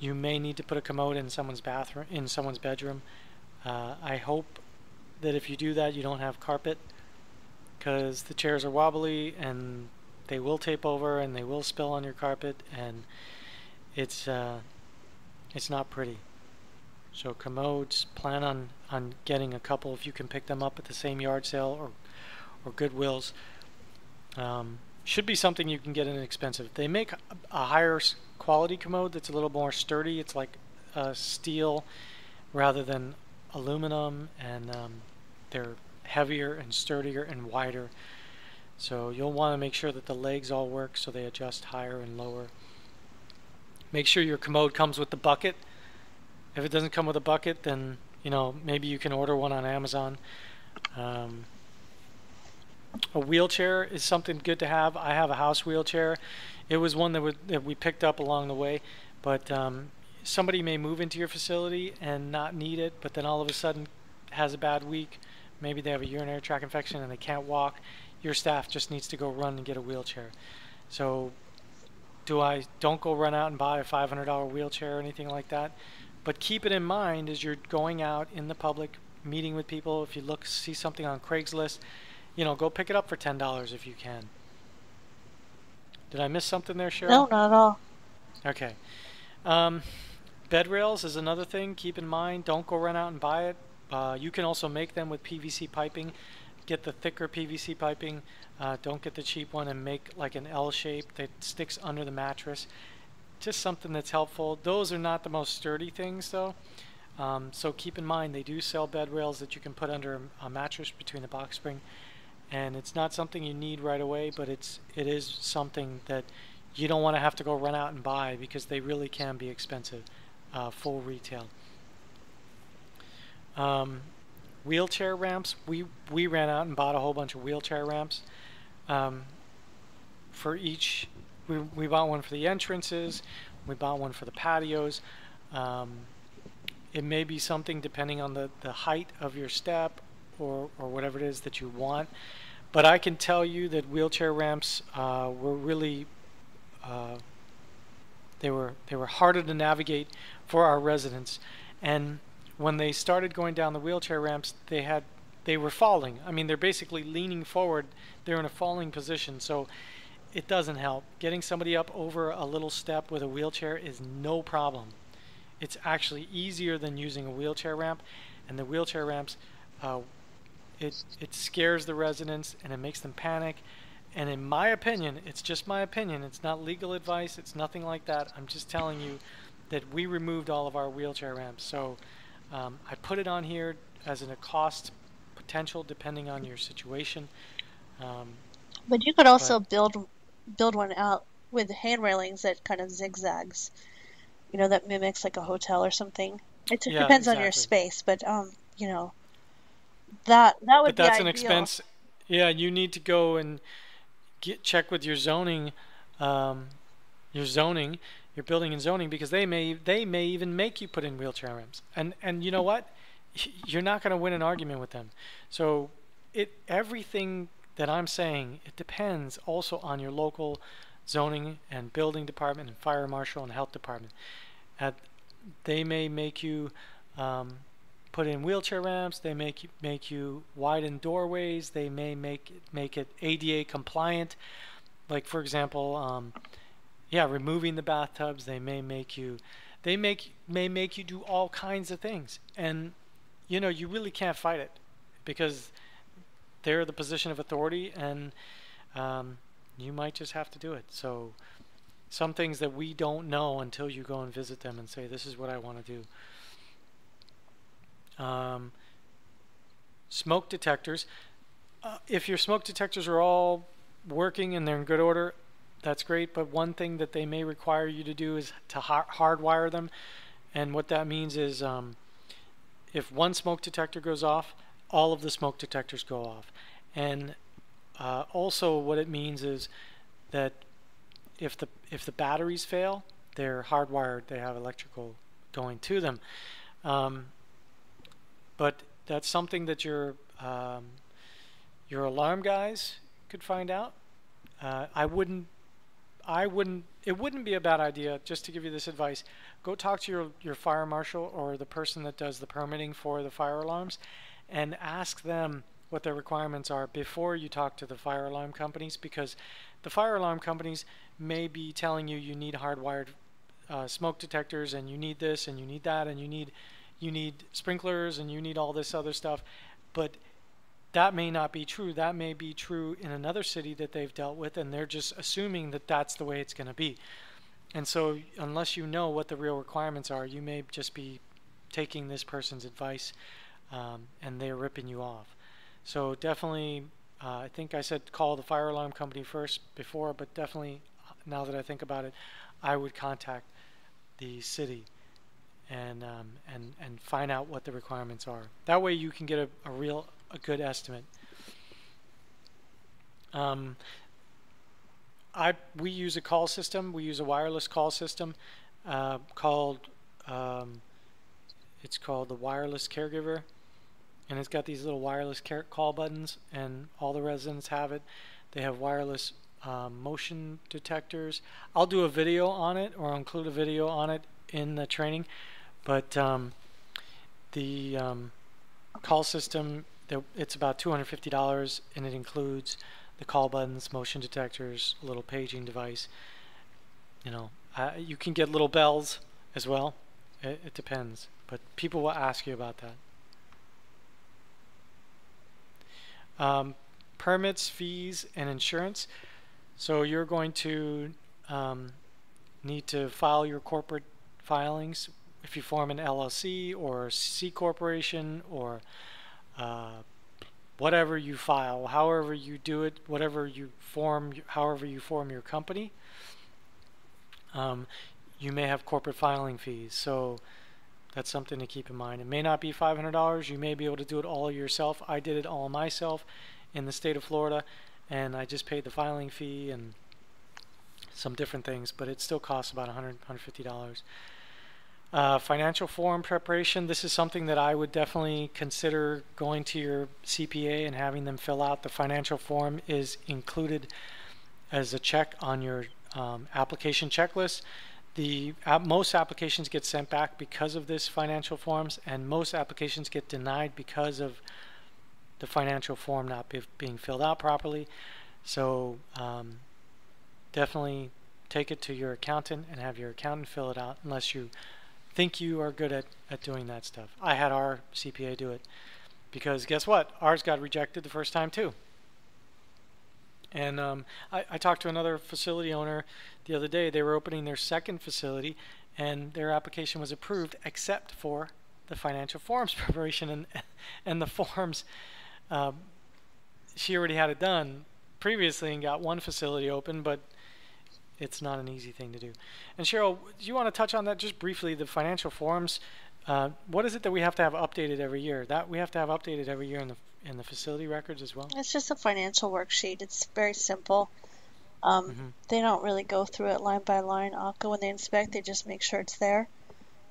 you may need to put a commode in someone's bathroom, in someone's bedroom. Uh, I hope that if you do that, you don't have carpet because the chairs are wobbly and they will tape over and they will spill on your carpet and it's uh, it's not pretty. So commodes, plan on, on getting a couple if you can pick them up at the same yard sale or or Goodwills. Um, should be something you can get inexpensive. They make a, higher quality commode that's a little more sturdy. It's like uh, steel rather than aluminum, and um, they're heavier and sturdier and wider. So you'll want to make sure that the legs all work so they adjust higher and lower. Make sure your commode comes with the bucket. If it doesn't come with a bucket, then you know maybe you can order one on Amazon. Um, a wheelchair is something good to have. I have a house wheelchair. It was one that, would, that we picked up along the way, but um, somebody may move into your facility and not need it, but then all of a sudden has a bad week. Maybe they have a urinary tract infection and they can't walk. Your staff just needs to go run and get a wheelchair. So, do I don't go run out and buy a $500 wheelchair or anything like that, but keep it in mind as you're going out in the public, meeting with people. If you look, see something on Craigslist, you know, go pick it up for ten dollars if you can. Did I miss something there, Cheryl? No, not at all. Okay. Um, bed rails is another thing. Keep in mind, don't go run out and buy it. Uh, you can also make them with PVC piping. Get the thicker PVC piping. Uh, don't get the cheap one and make like an L shape that sticks under the mattress. Just something that's helpful. Those are not the most sturdy things though. Um, so keep in mind they do sell bed rails that you can put under a, mattress between the box spring and it's not something you need right away, but it's it is something that you don't want to have to go run out and buy because they really can be expensive, uh, full retail. Um, wheelchair ramps, we we ran out and bought a whole bunch of wheelchair ramps. Um, for each, we we bought one for the entrances, we bought one for the patios. Um, it may be something depending on the, the height of your step or, or whatever it is that you want. But I can tell you that wheelchair ramps uh, were really uh, they were they were harder to navigate for our residents, and when they started going down the wheelchair ramps, they had they were falling. I mean, they're basically leaning forward. They're in a falling position, so it doesn't help. Getting somebody up over a little step with a wheelchair is no problem. It's actually easier than using a wheelchair ramp, and the wheelchair ramps uh, it it scares the residents and it makes them panic. And in my opinion, it's just my opinion. It's not legal advice. It's nothing like that. I'm just telling you that we removed all of our wheelchair ramps. So um, I put it on here as in a cost potential depending on your situation. Um, but you could also build build one out with hand railings that kind of zigzags. You know, that mimics like a hotel or something. It yeah, depends exactly. on your space, but um, you know, that that would but that's an expense. Yeah, you need to go and get check with your zoning, um, your zoning, your building and zoning because they may they may even make you put in wheelchair ramps. And and you know what? You're not going to win an argument with them. So it everything that I'm saying it depends also on your local zoning and building department and fire marshal and health department. At, they may make you um, put in wheelchair ramps. They make make you widen doorways. They may make make it ADA compliant. Like for example, um, yeah, removing the bathtubs. They may make you they make may make you do all kinds of things, and you know you really can't fight it because they're the position of authority, and um, you might just have to do it. So some things that we don't know until you go and visit them and say, "This is what I want to do." Um, smoke detectors. Uh, if your smoke detectors are all working and they're in good order, that's great. But one thing that they may require you to do is to hardwire them, and what that means is um, if one smoke detector goes off, all of the smoke detectors go off. And uh, also, what it means is that if the if the batteries fail, they're hardwired. They have electrical going to them. Um, but that's something that your um, your alarm guys could find out. Uh, I wouldn't. I wouldn't. It wouldn't be a bad idea just to give you this advice. Go talk to your your fire marshal or the person that does the permitting for the fire alarms, and ask them what their requirements are before you talk to the fire alarm companies because the fire alarm companies may be telling you you need hardwired uh, smoke detectors and you need this and you need that and you need you need sprinklers and you need all this other stuff but that may not be true that may be true in another city that they've dealt with and they're just assuming that that's the way it's going to be and so unless you know what the real requirements are you may just be taking this person's advice um, and they're ripping you off so definitely uh, I think I said call the fire alarm company first before but definitely now that I think about it, I would contact the city and um, and and find out what the requirements are. That way, you can get a, a real a good estimate. Um, I we use a call system. We use a wireless call system uh, called um, it's called the wireless caregiver, and it's got these little wireless call buttons, and all the residents have it. They have wireless um, motion detectors. I'll do a video on it or I'll include a video on it in the training. But um, the um, call system, it's about $250 and it includes the call buttons, motion detectors, a little paging device. You know, uh, you can get little bells as well. It, it depends, but people will ask you about that. Um, permits, fees, and insurance. So you're going to um, need to file your corporate filings if you form an LLC or C corporation or uh, whatever you file, however you do it, whatever you form, however you form your company. Um, you may have corporate filing fees. So that's something to keep in mind. It may not be $500. You may be able to do it all yourself. I did it all myself in the state of Florida and I just paid the filing fee and some different things, but it still costs about $100, $150. Uh, financial form preparation. This is something that I would definitely consider going to your CPA and having them fill out. The financial form is included as a check on your um, application checklist. The uh, most applications get sent back because of this financial forms, and most applications get denied because of the financial form not be, being filled out properly. So um, definitely take it to your accountant and have your accountant fill it out unless you think you are good at, at doing that stuff. I had our CPA do it because guess what? Ours got rejected the first time too. And um, I, I talked to another facility owner the other day. They were opening their second facility and their application was approved except for the financial forms preparation and and the forms um, she already had it done previously and got one facility open, but it's not an easy thing to do. And Cheryl, do you want to touch on that just briefly? The financial forms. Uh, what is it that we have to have updated every year? That we have to have updated every year in the in the facility records as well. It's just a financial worksheet. It's very simple. Um, mm-hmm. They don't really go through it line by line. AHCA when they inspect, they just make sure it's there.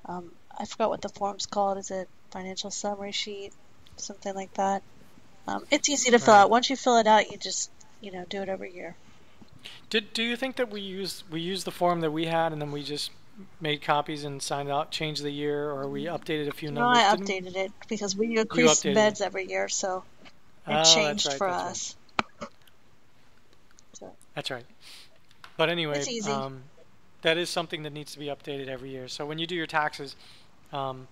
Um, I forgot what the form's called. Is it financial summary sheet, something like that? Um, it's easy to fill out. Once you fill it out, you just you know do it every year. Did do you think that we use we use the form that we had and then we just made copies and signed out, changed the year, or we updated a few no, numbers? No, I updated it because we increased beds it. every year, so it oh, changed right, for us. Right. So. That's right. But anyway, um, that is something that needs to be updated every year. So when you do your taxes, um,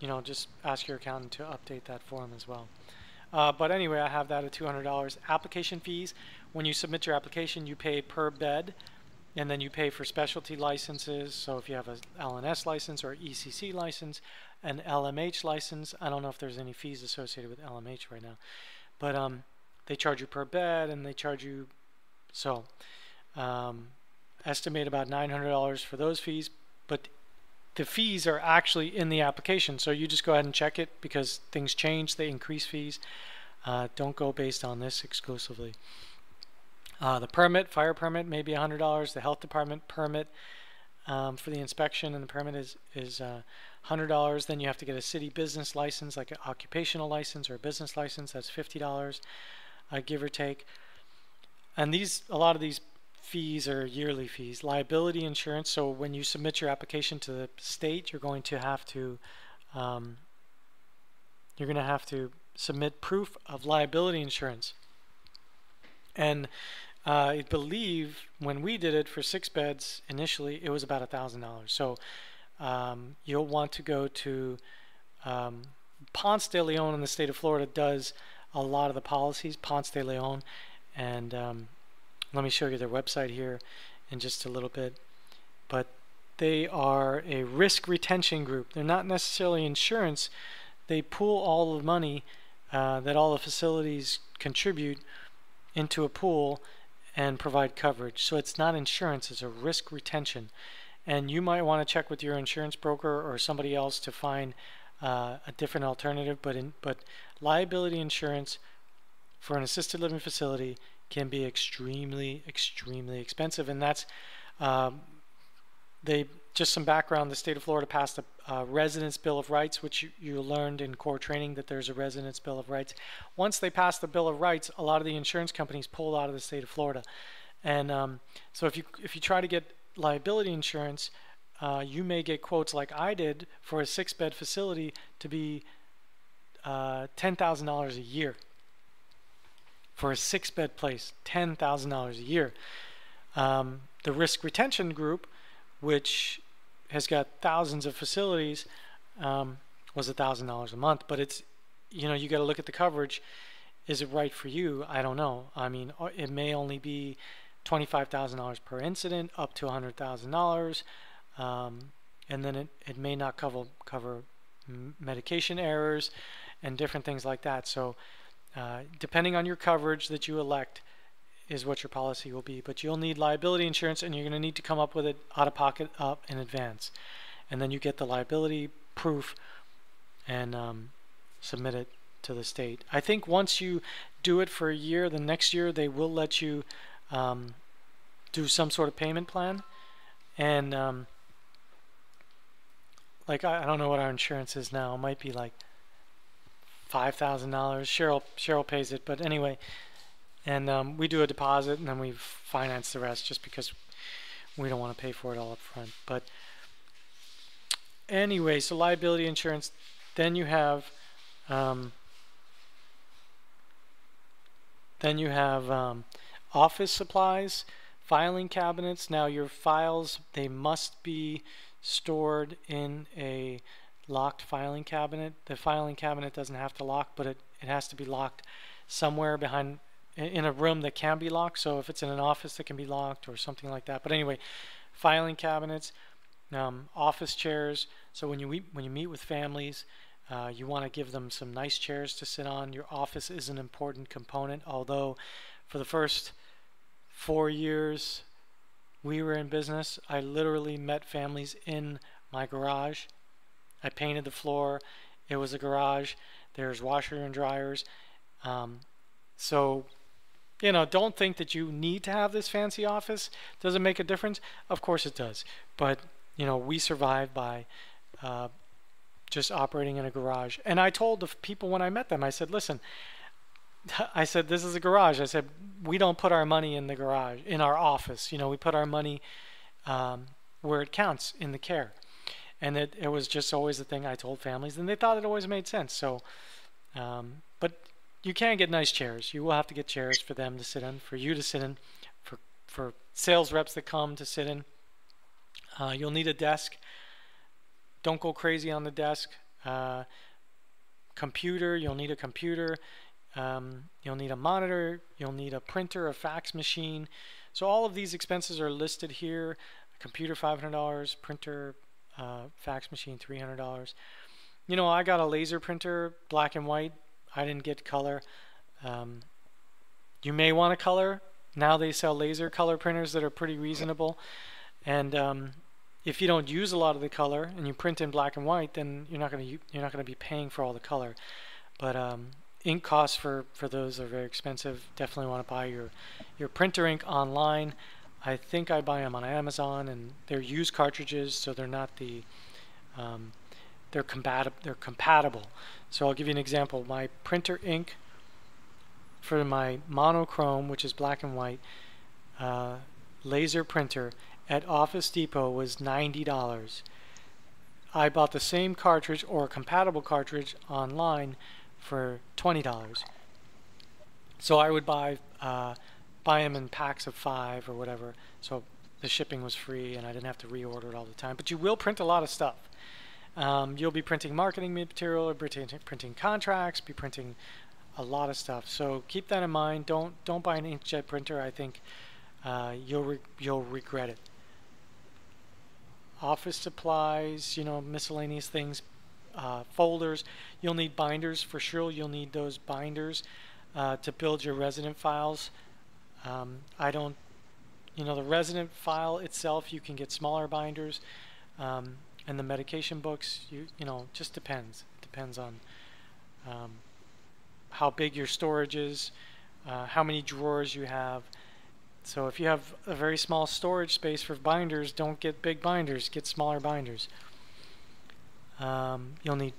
you know, just ask your accountant to update that form as well. Uh, but anyway, I have that at $200. Application fees, when you submit your application, you pay per bed, and then you pay for specialty licenses. So if you have a LNS license or ECC license, an LMH license, I don't know if there's any fees associated with LMH right now, but um, they charge you per bed, and they charge you so. Um, estimate about $900 for those fees, but the fees are actually in the application. So you just go ahead and check it because things change, they increase fees. Uh, don't go based on this exclusively. Uh, the permit, fire permit, maybe $100. The health department permit um, for the inspection and the permit is, is uh, $100. Then you have to get a city business license, like an occupational license or a business license. That's $50, uh, give or take. And these, a lot of these fees are yearly fees. Liability insurance, so when you submit your application to the state, you're going to have to um, you're going to have to submit proof of liability insurance. And uh, I believe when we did it for six beds initially, it was about a thousand dollars. So um, you'll want to go to um, Ponce de Leon in the state of Florida does a lot of the policies. Ponce de Leon, and um, let me show you their website here in just a little bit. But they are a risk retention group. They're not necessarily insurance. They pool all the money uh, that all the facilities contribute into a pool and provide coverage. So it's not insurance, it's a risk retention. And you might want to check with your insurance broker or somebody else to find uh, a different alternative. But in, but liability insurance for an assisted living facility can be extremely, extremely expensive. And that's, um, they, just some background, the state of Florida passed a, a residence bill of rights, which you, you, learned in core training that there's a residence bill of rights. Once they passed the bill of rights, a lot of the insurance companies pulled out of the state of Florida. And um, so if you, if you try to get liability insurance, uh, you may get quotes like I did for a six bed facility to be uh, $10,000 a year for a six bed place, $10,000 a year. Um, the risk retention group, which has got thousands of facilities, um, was $1,000 a month. But it's, you know, you got to look at the coverage. Is it right for you? I don't know. I mean, it may only be $25,000 per incident, up to $100,000. Um, and then it, it may not cover, cover medication errors and different things like that. So, uh, depending on your coverage that you elect is what your policy will be. But you'll need liability insurance and you're going to need to come up with it out of pocket up in advance. And then you get the liability proof and um, submit it to the state. I think once you do it for a year, the next year they will let you um, do some sort of payment plan. And um, like I, I don't know what our insurance is now. It might be like five thousand dollars. Cheryl Cheryl pays it, but anyway, and um, we do a deposit and then we finance the rest just because we don't want to pay for it all up front. But anyway, so liability insurance. Then you have um, then you have um, office supplies, filing cabinets. Now your files they must be stored in a locked filing cabinet. The filing cabinet doesn't have to lock, but it, it has to be locked somewhere behind in a room that can be locked. So if it's in an office that can be locked or something like that. But anyway, filing cabinets, um, office chairs. So when you meet, when you meet with families, uh, you want to give them some nice chairs to sit on. Your office is an important component, although for the first four years we were in business, I literally met families in my garage I painted the floor. It was a garage. There's washer and dryers. Um, so, you know, don't think that you need to have this fancy office. Does it make a difference? Of course it does. But, you know, we survive by uh, just operating in a garage. And I told the people when I met them, I said, listen, I said, this is a garage. I said, we don't put our money in the garage, in our office. You know, we put our money um, where it counts in the care and it, it was just always the thing I told families, and they thought it always made sense. So, um, but you can get nice chairs. You will have to get chairs for them to sit in, for you to sit in, for for sales reps that come to sit in. Uh, you'll need a desk. Don't go crazy on the desk. Uh, computer, you'll need a computer. Um, you'll need a monitor, you'll need a printer, a fax machine. So all of these expenses are listed here. Computer $500, printer, uh, fax machine $300. You know, I got a laser printer, black and white. I didn't get color. Um, you may want a color. Now they sell laser color printers that are pretty reasonable. And um, if you don't use a lot of the color and you print in black and white, then you're not going to you're not going to be paying for all the color. But um, ink costs for for those are very expensive. Definitely want to buy your your printer ink online. I think I buy them on Amazon, and they're used cartridges, so they're not the um, they're compatible. They're compatible. So I'll give you an example. My printer ink for my monochrome, which is black and white, uh, laser printer at Office Depot was $90. I bought the same cartridge or a compatible cartridge online for $20. So I would buy uh, buy them in packs of five or whatever. So the shipping was free and I didn't have to reorder it all the time. But you will print a lot of stuff. Um, you'll be printing marketing material, or printing, printing contracts, be printing a lot of stuff. So keep that in mind. Don't don't buy an inkjet printer. I think uh, you'll re you'll regret it. Office supplies, you know, miscellaneous things, uh, folders. You'll need binders for sure. You'll need those binders uh, to build your resident files. Um, I don't, you know, the resident file itself, you can get smaller binders. Um, and the medication books, you you know, just depends. It depends on um, how big your storage is, uh, how many drawers you have. So if you have a very small storage space for binders, don't get big binders. Get smaller binders. Um, you'll need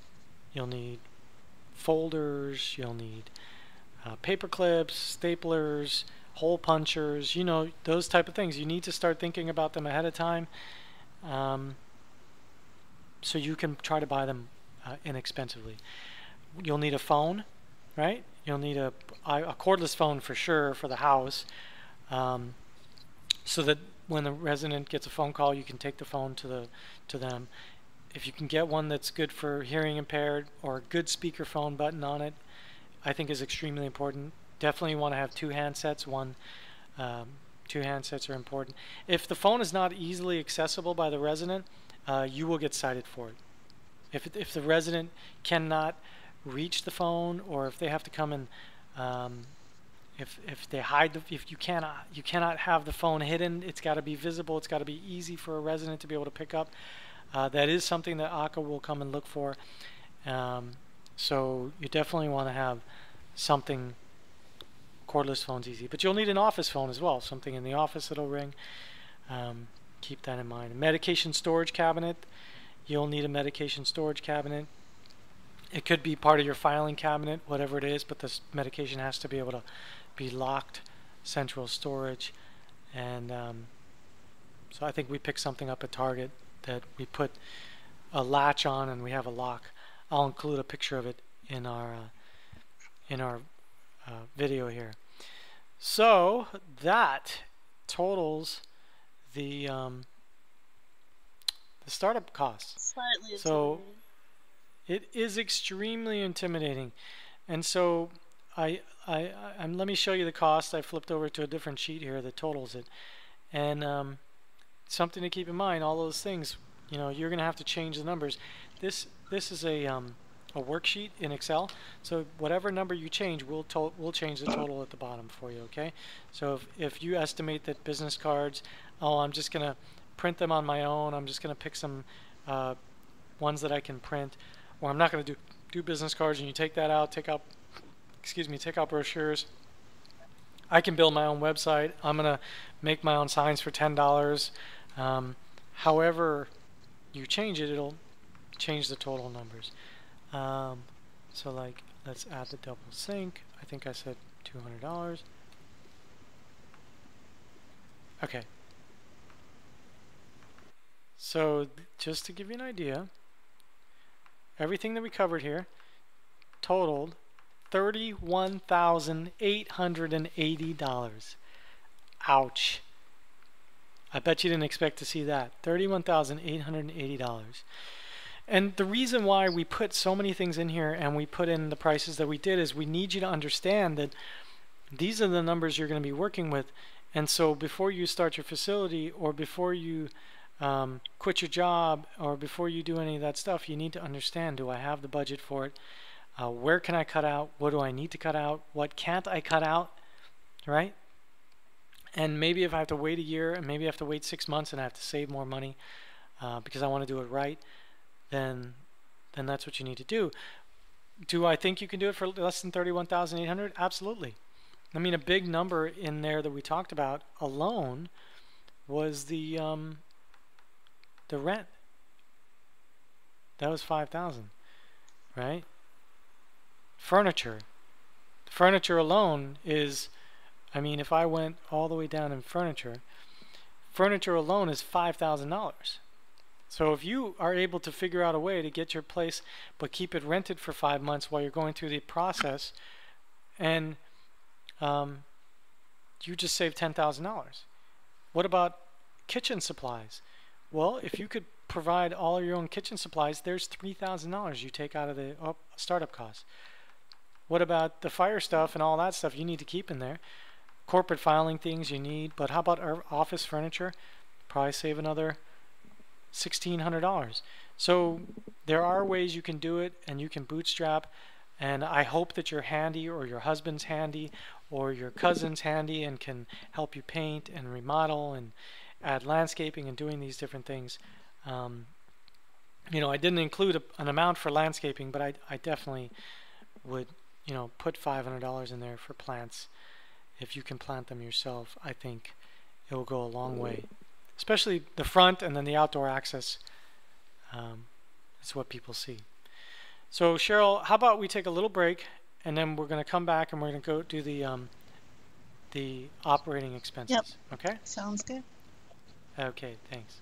you'll need folders. You'll need uh, paper clips, staplers, hole punchers. You know those type of things. You need to start thinking about them ahead of time, um, so you can try to buy them uh, inexpensively. You'll need a phone right? You'll need a, a cordless phone for sure for the house, um, so that when the resident gets a phone call, you can take the phone to the to them. If you can get one that's good for hearing impaired or a good speakerphone button on it, I think is extremely important. Definitely want to have two handsets. One, um, two handsets are important. If the phone is not easily accessible by the resident, uh, you will get cited for it. If if the resident cannot reach the phone or if they have to come and um, if if they hide the if you cannot you cannot have the phone hidden it's got to be visible it's got to be easy for a resident to be able to pick up. Uh, that is something that AHCA will come and look for. Um, so you definitely want to have something cordless phones easy but you'll need an office phone as well something in the office that'll ring. Um, keep that in mind medication storage cabinet you'll need a medication storage cabinet it could be part of your filing cabinet, whatever it is, but this medication has to be able to be locked, central storage, and um, so I think we picked something up at Target that we put a latch on and we have a lock. I'll include a picture of it in our uh, in our uh, video here. So that totals the um, the startup costs. Slightly so it is extremely intimidating. And so I, I, I, let me show you the cost. I flipped over to a different sheet here that totals it. And um, something to keep in mind, all those things, you know, you're going to have to change the numbers. This, this is a, um, a worksheet in Excel. So whatever number you change, we'll, we'll change the total at the bottom for you, okay? So if, if you estimate that business cards, oh, I'm just going to print them on my own, I'm just going to pick some uh, ones that I can print, or I'm not going to do do business cards, and you take that out, take out, excuse me, take out brochures. I can build my own website. I'm going to make my own signs for ten dollars. Um, however, you change it, it'll change the total numbers. Um, so like, let's add the double sink. I think I said two hundred dollars. Okay. So just to give you an idea, everything that we covered here totaled $31,880. Ouch. I bet you didn't expect to see that. $31,880. And the reason why we put so many things in here and we put in the prices that we did is we need you to understand that these are the numbers you're going to be working with. And so before you start your facility or before you um, quit your job or before you do any of that stuff, you need to understand do I have the budget for it? Uh, where can I cut out? What do I need to cut out? What can't I cut out? Right? And maybe if I have to wait a year and maybe I have to wait six months and I have to save more money uh, because I want to do it right, then then that's what you need to do. Do I think you can do it for less than 31,800? Absolutely. I mean, a big number in there that we talked about alone was the um, the rent. That was 5,000, right? Furniture. Furniture alone is I mean, if I went all the way down in furniture, furniture alone is $5,000. So if you are able to figure out a way to get your place but keep it rented for five months while you're going through the process and um, you just save $10,000. What about kitchen supplies? Well, if you could provide all your own kitchen supplies, there's $3,000 you take out of the oh, startup costs. What about the fire stuff and all that stuff you need to keep in there? corporate filing things you need, but how about our office furniture? Probably save another $1,600. So there are ways you can do it and you can bootstrap. And I hope that you're handy or your husband's handy or your cousin's handy and can help you paint and remodel and add landscaping and doing these different things. Um, you know, I didn't include a, an amount for landscaping, but I, I definitely would, you know, put $500 in there for plants if you can plant them yourself, I think it will go a long way. Especially the front and then the outdoor access um, is what people see. So Cheryl, how about we take a little break and then we're going to come back and we're going to go do the um, the operating expenses. Yep. Okay. Sounds good. Okay. Thanks.